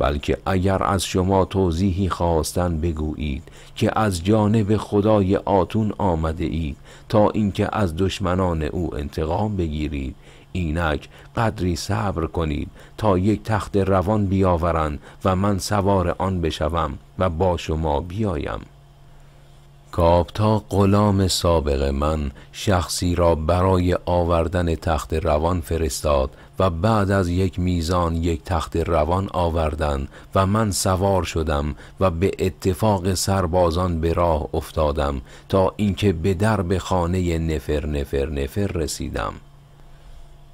بلکه اگر از شما توضیحی خواستن بگویید که از جانب خدای آتون آمده اید تا اینکه از دشمنان او انتقام بگیرید اینک قدری صبر کنید تا یک تخت روان بیاورند و من سوار آن بشوم و با شما بیایم. کابتا غلام سابق من شخصی را برای آوردن تخت روان فرستاد و بعد از یک میزان یک تخت روان آوردند و من سوار شدم و به اتفاق سربازان به راه افتادم تا اینکه به درب خانه نفر نفر نفر رسیدم.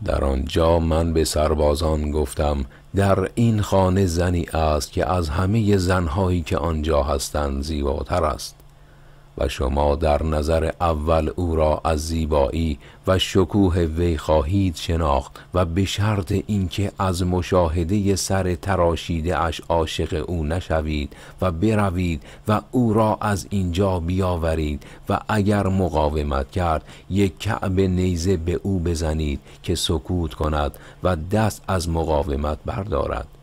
در آنجا من به سربازان گفتم در این خانه زنی است که از همه زنهایی که آنجا هستند زیباتر است. و شما در نظر اول او را از زیبایی و شکوه وی خواهید شناخت و به شرط اینکه از مشاهده سر تراشیده اش عاشق او نشوید و بروید و او را از اینجا بیاورید و اگر مقاومت کرد یک کعب نیزه به او بزنید که سکوت کند و دست از مقاومت بردارد.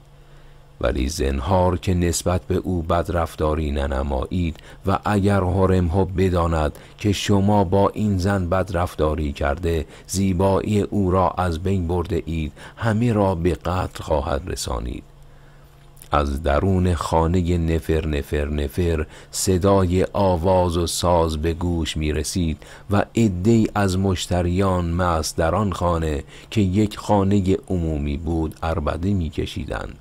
ولی زنهار که نسبت به او بدرفتاری ننمایید و اگر ها بداند که شما با این زن بدرفتاری کرده زیبایی او را از بین برده اید همه را به قتل خواهد رسانید. از درون خانه نفر نفر نفر صدای آواز و ساز به گوش می رسید و عدهای از مشتریان مست در آن خانه که یک خانه عمومی بود اربده می کشیدند.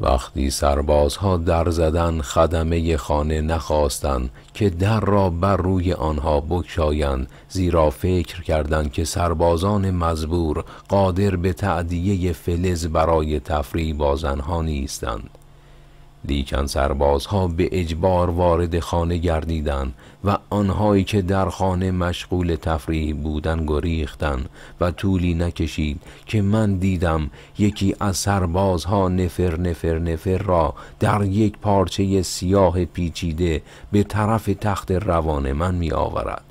وقتی سربازها در زدن خدمه خانه نخواستند که در را بر روی آنها بکشایند زیرا فکر کردند که سربازان مزبور قادر به تعدیه فلز برای تفریح با زنها نیستند. لیکن سربازها به اجبار وارد خانه گردیدند و آنهایی که در خانه مشغول تفریح بودن گریختند و طولی نکشید که من دیدم یکی از سربازها نفر نفر نفر را در یک پارچه سیاه پیچیده به طرف تخت روان من می آورد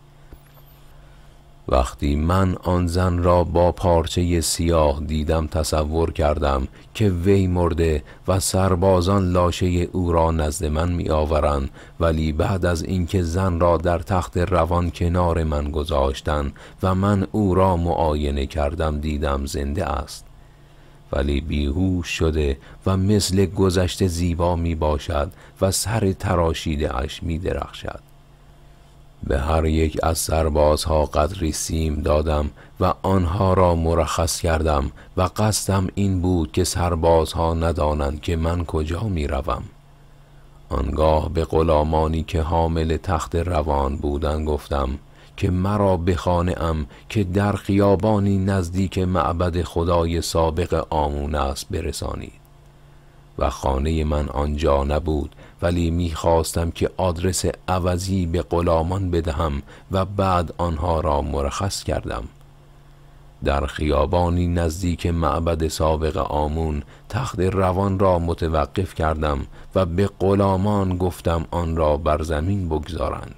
وقتی من آن زن را با پارچه سیاه دیدم تصور کردم که وی مرده و سربازان لاشه او را نزد من می آورند ولی بعد از اینکه زن را در تخت روان کنار من گذاشتن و من او را معاینه کردم دیدم زنده است. ولی بیهوش شده و مثل گذشته زیبا می باشد و سر تراشیده اش می درخشد به هر یک از سربازها قدری سیم دادم و آنها را مرخص کردم و قصدم این بود که سربازها ندانند که من کجا می روم. آنگاه به غلامانی که حامل تخت روان بودن گفتم که مرا بخانه ام که در خیابانی نزدیک معبد خدای سابق آمون است برسانید و خانه من آنجا نبود ولی می‌خواستم که آدرس عوضی به غلامان بدهم و بعد آنها را مرخص کردم. در خیابانی نزدیک معبد سابق آمون تخت روان را متوقف کردم و به غلامان گفتم آن را بر زمین بگذارند.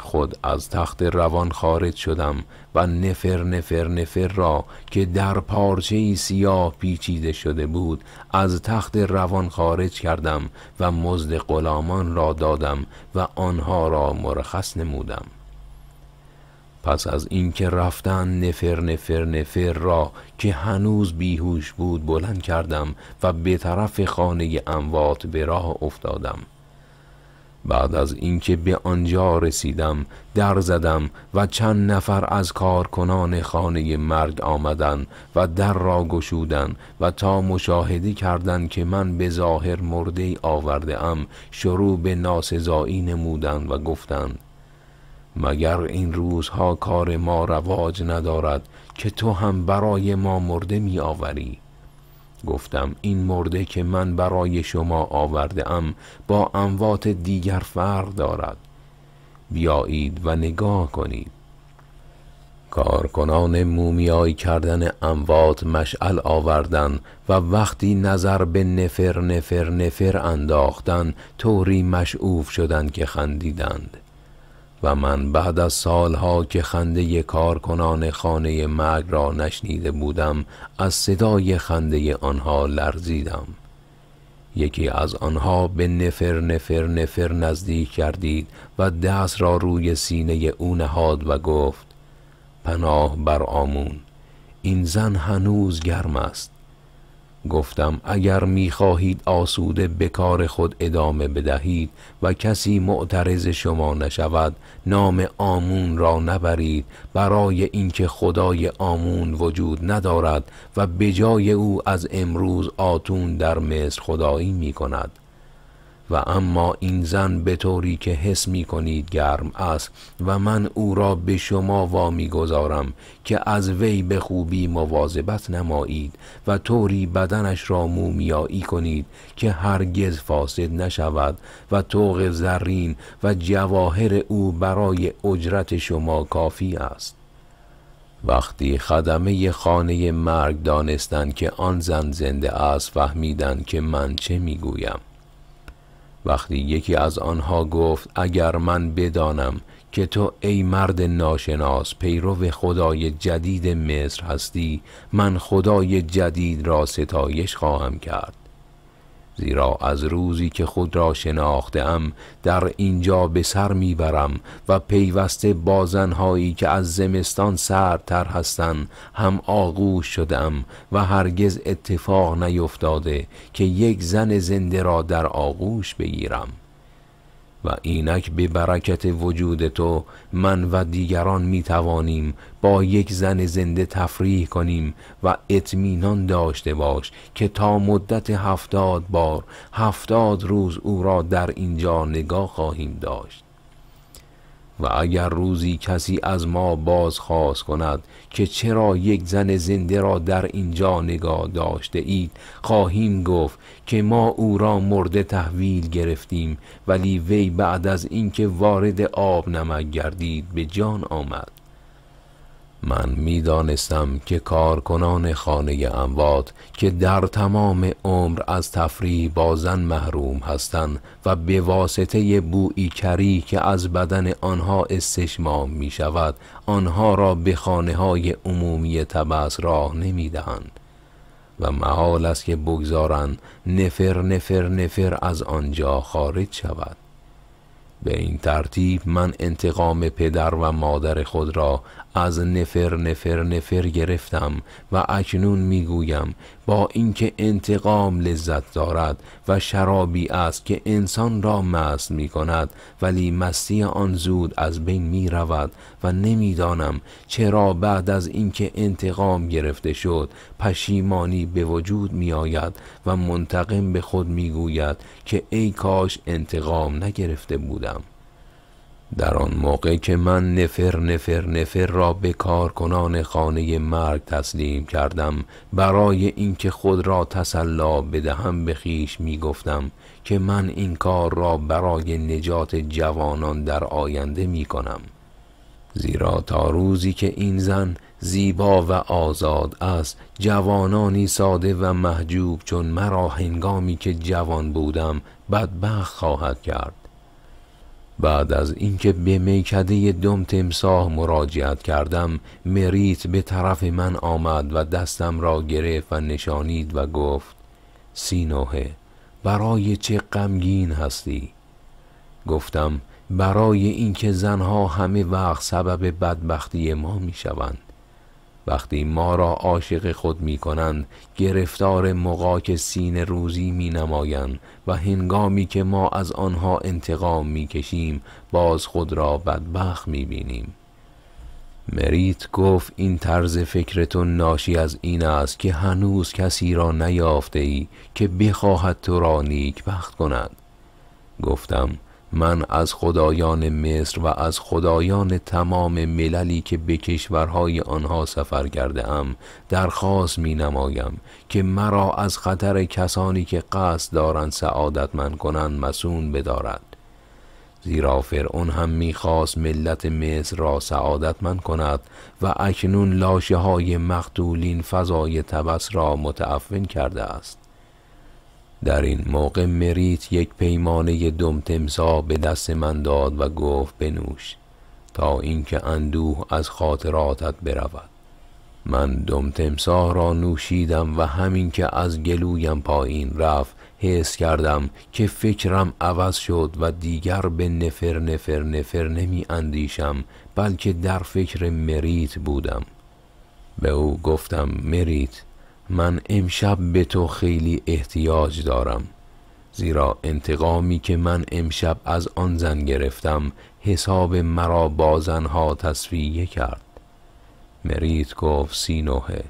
خود از تخت روان خارج شدم و نفر نفر نفر را که در پارچه سیاه پیچیده شده بود از تخت روان خارج کردم و مزد غلامان را دادم و آنها را مرخص نمودم. پس از اینکه رفتن نفر نفر نفر را که هنوز بیهوش بود بلند کردم و به طرف خانه اموات به راه افتادم. بعد از اینکه به آنجا رسیدم در زدم و چند نفر از کارکنان خانه مرگ آمدند و در را گشودند و تا مشاهده کردند که من به ظاهر مرده آورده ام شروع به ناسزایی نمودند و گفتند مگر این روزها کار ما رواج ندارد که تو هم برای ما مرده می آوری گفتم این مرده که من برای شما آورده ام با اموات دیگر فرق دارد. بیایید و نگاه کنید. کارکنان مومیایی کردن اموات مشعل آوردن و وقتی نظر به نفر نفر نفر انداختن طوری مشعوف شدند که خندیدند. و من بعد از سالها که خنده کارکنان خانه مرگ را نشنیده بودم از صدای خنده آنها لرزیدم. یکی از آنها به نفر نفر نفر نزدیک کردید و دست را روی سینه او نهاد و گفت پناه بر آمون. این زن هنوز گرم است. گفتم اگر می‌خواهید آسوده به کار خود ادامه بدهید و کسی معترض شما نشود نام آمون را نبرید. برای اینکه خدای آمون وجود ندارد و به جای او از امروز آتون در مصر خدایی می کند و اما این زن به طوری که حس می کنید گرم است و من او را به شما وامی گذارم که از وی به خوبی مواظبت نمایید و طوری بدنش را مومیایی کنید که هرگز فاسد نشود و توق زرین و جواهر او برای اجرت شما کافی است. وقتی خدمه خانه مرگ دانستند که آن زن زنده است فهمیدند که من چه می‌گویم. وقتی یکی از آنها گفت اگر من بدانم که تو ای مرد ناشناس پیرو خدای جدید مصر هستی من خدای جدید را ستایش خواهم کرد. زیرا از روزی که خود را شناختم در اینجا به سر می‌برم و پیوسته با زنهایی که از زمستان سردتر هستند هم آغوش شدم و هرگز اتفاق نیفتاده که یک زن زنده را در آغوش بگیرم. و اینک به برکت وجود تو من و دیگران می توانیم با یک زن زنده تفریح کنیم و اطمینان داشته باش که تا مدت هفتاد بار هفتاد روز او را در اینجا نگاه خواهیم داشت. و اگر روزی کسی از ما بازخواست کند که چرا یک زن زنده را در اینجا نگاه داشته اید خواهیم گفت که ما او را مرده تحویل گرفتیم ولی وی بعد از اینکه وارد آب نمک گردید به جان آمد. من می‌دانستم که کارکنان خانه اموات که در تمام عمر از تفریح با زن محروم هستند و به واسطه بویی کری که از بدن آنها استشمام می شود آنها را به خانه های عمومی تبس راه نمی دهند و محال است که بگذارند نفر نفر نفر از آنجا خارج شود. به این ترتیب من انتقام پدر و مادر خود را از نفر نفر نفر گرفتم و اکنون می‌گویم با اینکه انتقام لذت دارد و شرابی است که انسان را مست می کند ولی مستی آن زود از بین می رود و نمی‌دانم چرا بعد از اینکه انتقام گرفته شد پشیمانی به وجود می آید و منتقم به خود می گوید که ای کاش انتقام نگرفته بودم. در آن موقع که من نفر نفر نفر را به کارکنان خانه مرگ تسلیم کردم برای اینکه خود را تسلا بدهم به خیش می گفتم که من این کار را برای نجات جوانان در آینده می کنم زیرا تا روزی که این زن زیبا و آزاد است جوانانی ساده و محجوب چون مرا هنگامی که جوان بودم بدبخت خواهد کرد. بعد از اینکه به میکده دم تمساه مراجعت کردم مریت به طرف من آمد و دستم را گرفت و نشانید و گفت سینوه برای چه غمگین هستی؟ گفتم برای اینکه زنها همه وقت سبب بدبختی ما می شوند وقتی ما را عاشق خود می کنند گرفتار مقاک سین روزی می نمایند و هنگامی که ما از آنها انتقام می کشیم باز خود را بدبخت می بینیم مریت گفت این طرز فکرتون ناشی از این است که هنوز کسی را نیافته ای که بخواهد تو را نیک بخت کند. گفتم من از خدایان مصر و از خدایان تمام مللی که به کشورهای آنها سفر کرده ام درخواست می نمایم که مرا از خطر کسانی که قصد دارند سعادت من کنند مسون بدارد. زیرا فرعون هم می‌خواست ملت مصر را سعادت من کند و اکنون لاشه های مقتولین فضای تبس را متعفن کرده است. در این موقع مریت یک پیمانه دم تمسا به دست من داد و گفت بنوش تا اینکه اندوه از خاطراتت برود. من دم تمسا را نوشیدم و همین که از گلویم پایین رفت حس کردم که فکرم عوض شد و دیگر به نفر نفر نفر نمی اندیشم بلکه در فکر مریت بودم. به او گفتم مریت من امشب به تو خیلی احتیاج دارم زیرا انتقامی که من امشب از آن زن گرفتم حساب مرا با زنها تصفیه کرد. مریت گفت سینوه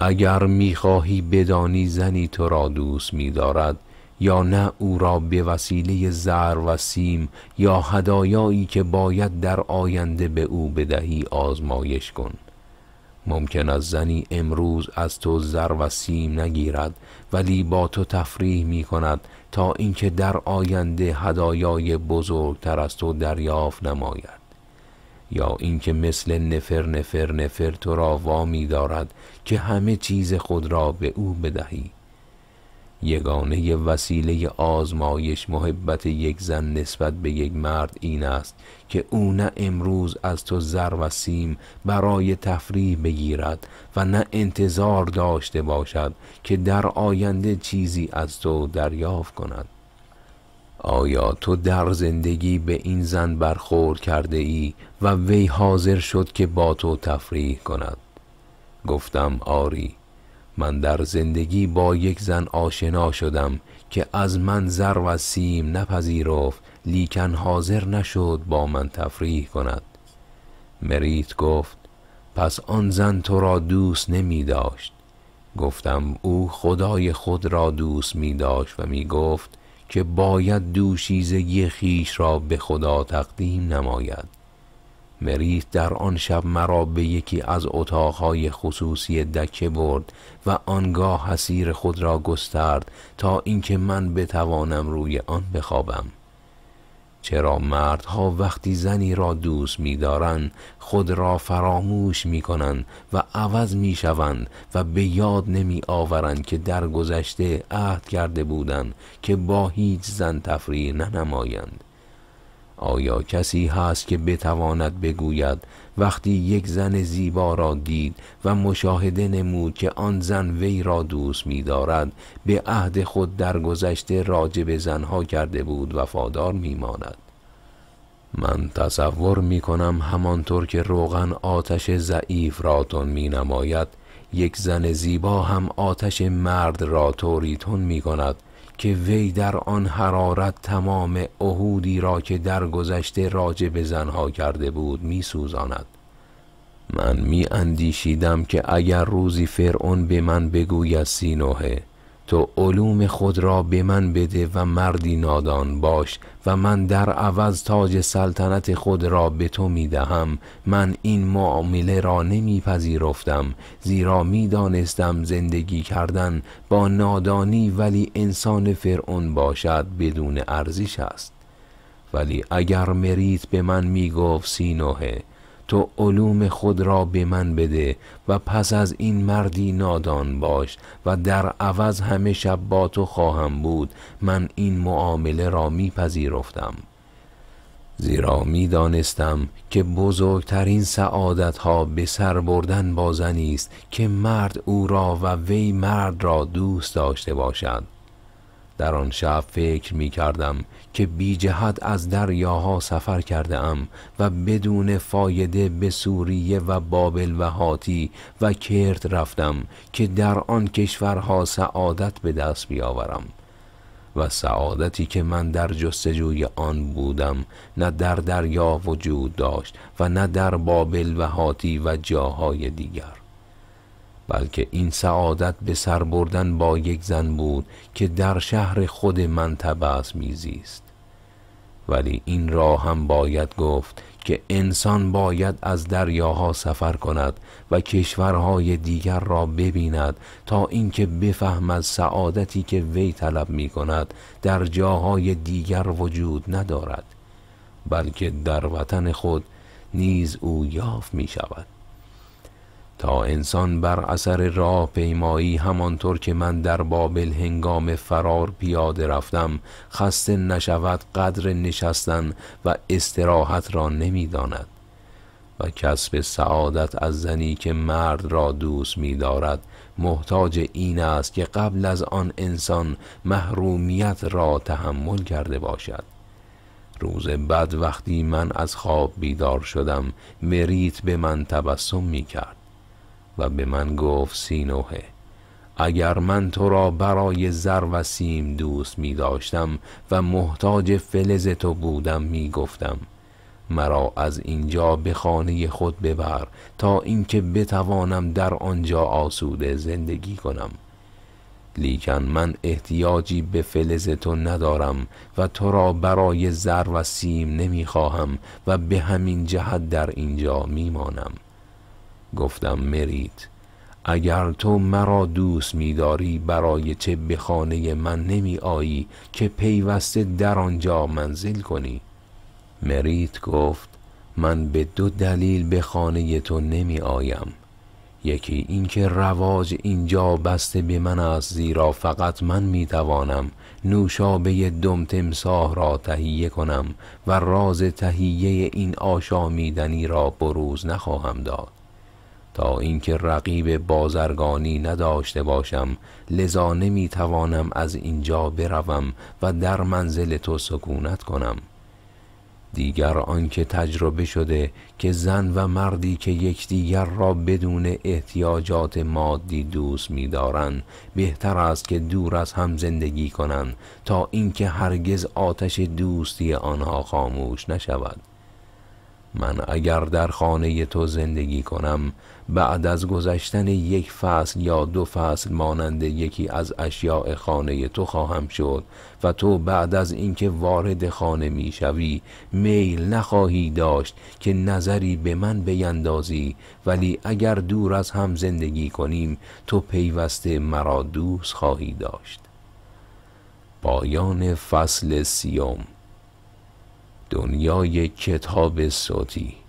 اگر می‌خواهی بدانی زنی تو را دوست می‌دارد یا نه او را به وسیله زر و سیم یا هدایایی که باید در آینده به او بدهی آزمایش کن. ممکن است زنی امروز از تو زر و سیم نگیرد ولی با تو تفریح می کند تا اینکه در آینده هدایای بزرگتر از تو دریافت نماید. یا اینکه مثل نفر نفر نفر تو را وامی دارد که همه چیز خود را به او بدهی. یگانه وسیله آزمایش محبت یک زن نسبت به یک مرد این است که او نه امروز از تو زر و سیم برای تفریح بگیرد و نه انتظار داشته باشد که در آینده چیزی از تو دریافت کند. آیا تو در زندگی به این زن برخورد کرده ای و وی حاضر شد که با تو تفریح کند؟ گفتم آری. من در زندگی با یک زن آشنا شدم که از من زر و سیم نپذیرفت لیکن حاضر نشد با من تفریح کند. مریت گفت پس آن زن تو را دوست نمی داشت. گفتم او خدای خود را دوست می داشت و می گفت که باید دوشیزگی خیش را به خدا تقدیم نماید. مریت در آن شب مرا به یکی از اتاقهای خصوصی دکه برد و آنگاه حسیر خود را گسترد تا اینکه من بتوانم روی آن بخوابم. چرا مردها وقتی زنی را دوست می‌دارند خود را فراموش می‌کنند و عوض می‌شوند و به یاد نمی آورند که در گذشته عهد کرده بودند که با هیچ زن تفریح ننمایند. آیا کسی هست که بتواند بگوید وقتی یک زن زیبا را دید و مشاهده نمود که آن زن وی را دوست می دارد به عهد خود در گذشته راجع به زنها کرده بود وفادار می ماند من تصور می کنم همانطور که روغن آتش ضعیف را تون می نماید یک زن زیبا هم آتش مرد را طوری تون می کند که وی در آن حرارت تمام عهودی را که در گذشته راجع به زنها کرده بود می سوزاند من می اندیشیدم که اگر روزی فرعون به من بگوید سینوه تو علوم خود را به من بده و مردی نادان باش و من در عوض تاج سلطنت خود را به تو می دهم. من این معامله را نمی پذیرفتم زیرا می دانستم زندگی کردن با نادانی ولی انسان فرعون باشد بدون ارزش است. ولی اگر مریت به من می گفت سینوه تو علوم خود را به من بده و پس از این مردی نادان باش و در عوض همه شب با تو خواهم بود. من این معامله را میپذیرفتم. زیرا می دانستم که بزرگترین سعادت ها به سر بردن با زنی است که مرد او را و وی مرد را دوست داشته باشد. در آن شب فکر می کردم که بی جهت از دریاها سفر کرده ام و بدون فایده به سوریه و بابل و هاتی و کرد رفتم که در آن کشورها سعادت به دست بیاورم. و سعادتی که من در جستجوی آن بودم نه در دریا وجود داشت و نه در بابل و هاتی و جاهای دیگر. بلکه این سعادت به سر بردن با یک زن بود که در شهر خود من تبعث میزیست. ولی این را هم باید گفت که انسان باید از دریاها سفر کند و کشورهای دیگر را ببیند تا اینکه بفهمد سعادتی که وی طلب می کند در جاهای دیگر وجود ندارد بلکه در وطن خود نیز او یافت می شود تا انسان بر اثر راه پیمایی همانطور که من در بابل هنگام فرار پیاده رفتم خسته نشود قدر نشستن و استراحت را نمی‌داند و کسب سعادت از زنی که مرد را دوست می دارد محتاج این است که قبل از آن انسان محرومیت را تحمل کرده باشد. روز بعد وقتی من از خواب بیدار شدم مریت به من تبسم می کرد و به من گفت سینوه اگر من تو را برای زر و سیم دوست می داشتم و محتاج فلز تو بودم می گفتم. مرا از اینجا به خانه خود ببر تا اینکه بتوانم در آنجا آسوده زندگی کنم. لیکن من احتیاجی به فلز تو ندارم و تو را برای زر و سیم نمی خواهم و به همین جهت در اینجا می مانم. گفتم مرید اگر تو مرا دوست می‌داری برای چه به خانه من نمی آیی که پیوسته در آنجا منزل کنی؟ مریت گفت من به دو دلیل به خانه تو نمی آیم یکی اینکه رواج اینجا بسته به من است زیرا فقط من می‌توانم نوشابه دم تمساه را تهیه کنم و راز تهیه این آشامیدنی را بروز نخواهم داد. تا اینکه رقیب بازرگانی نداشته باشم لذا نمی‌توانم از اینجا بروم و در منزل تو سکونت کنم. دیگر آنکه تجربه شده که زن و مردی که یکدیگر را بدون احتیاجات مادی دوست می‌دارند بهتر است که دور از هم زندگی کنند تا اینکه هرگز آتش دوستی آنها خاموش نشود. من اگر در خانه تو زندگی کنم بعد از گذشتن یک فصل یا دو فصل مانند یکی از اشیاء خانه تو خواهم شد و تو بعد از اینکه وارد خانه می شوی میل نخواهی داشت که نظری به من بیندازی. ولی اگر دور از هم زندگی کنیم تو پیوسته مرا دوست خواهی داشت. پایان فصل سیوم. دنیای کتاب صوتی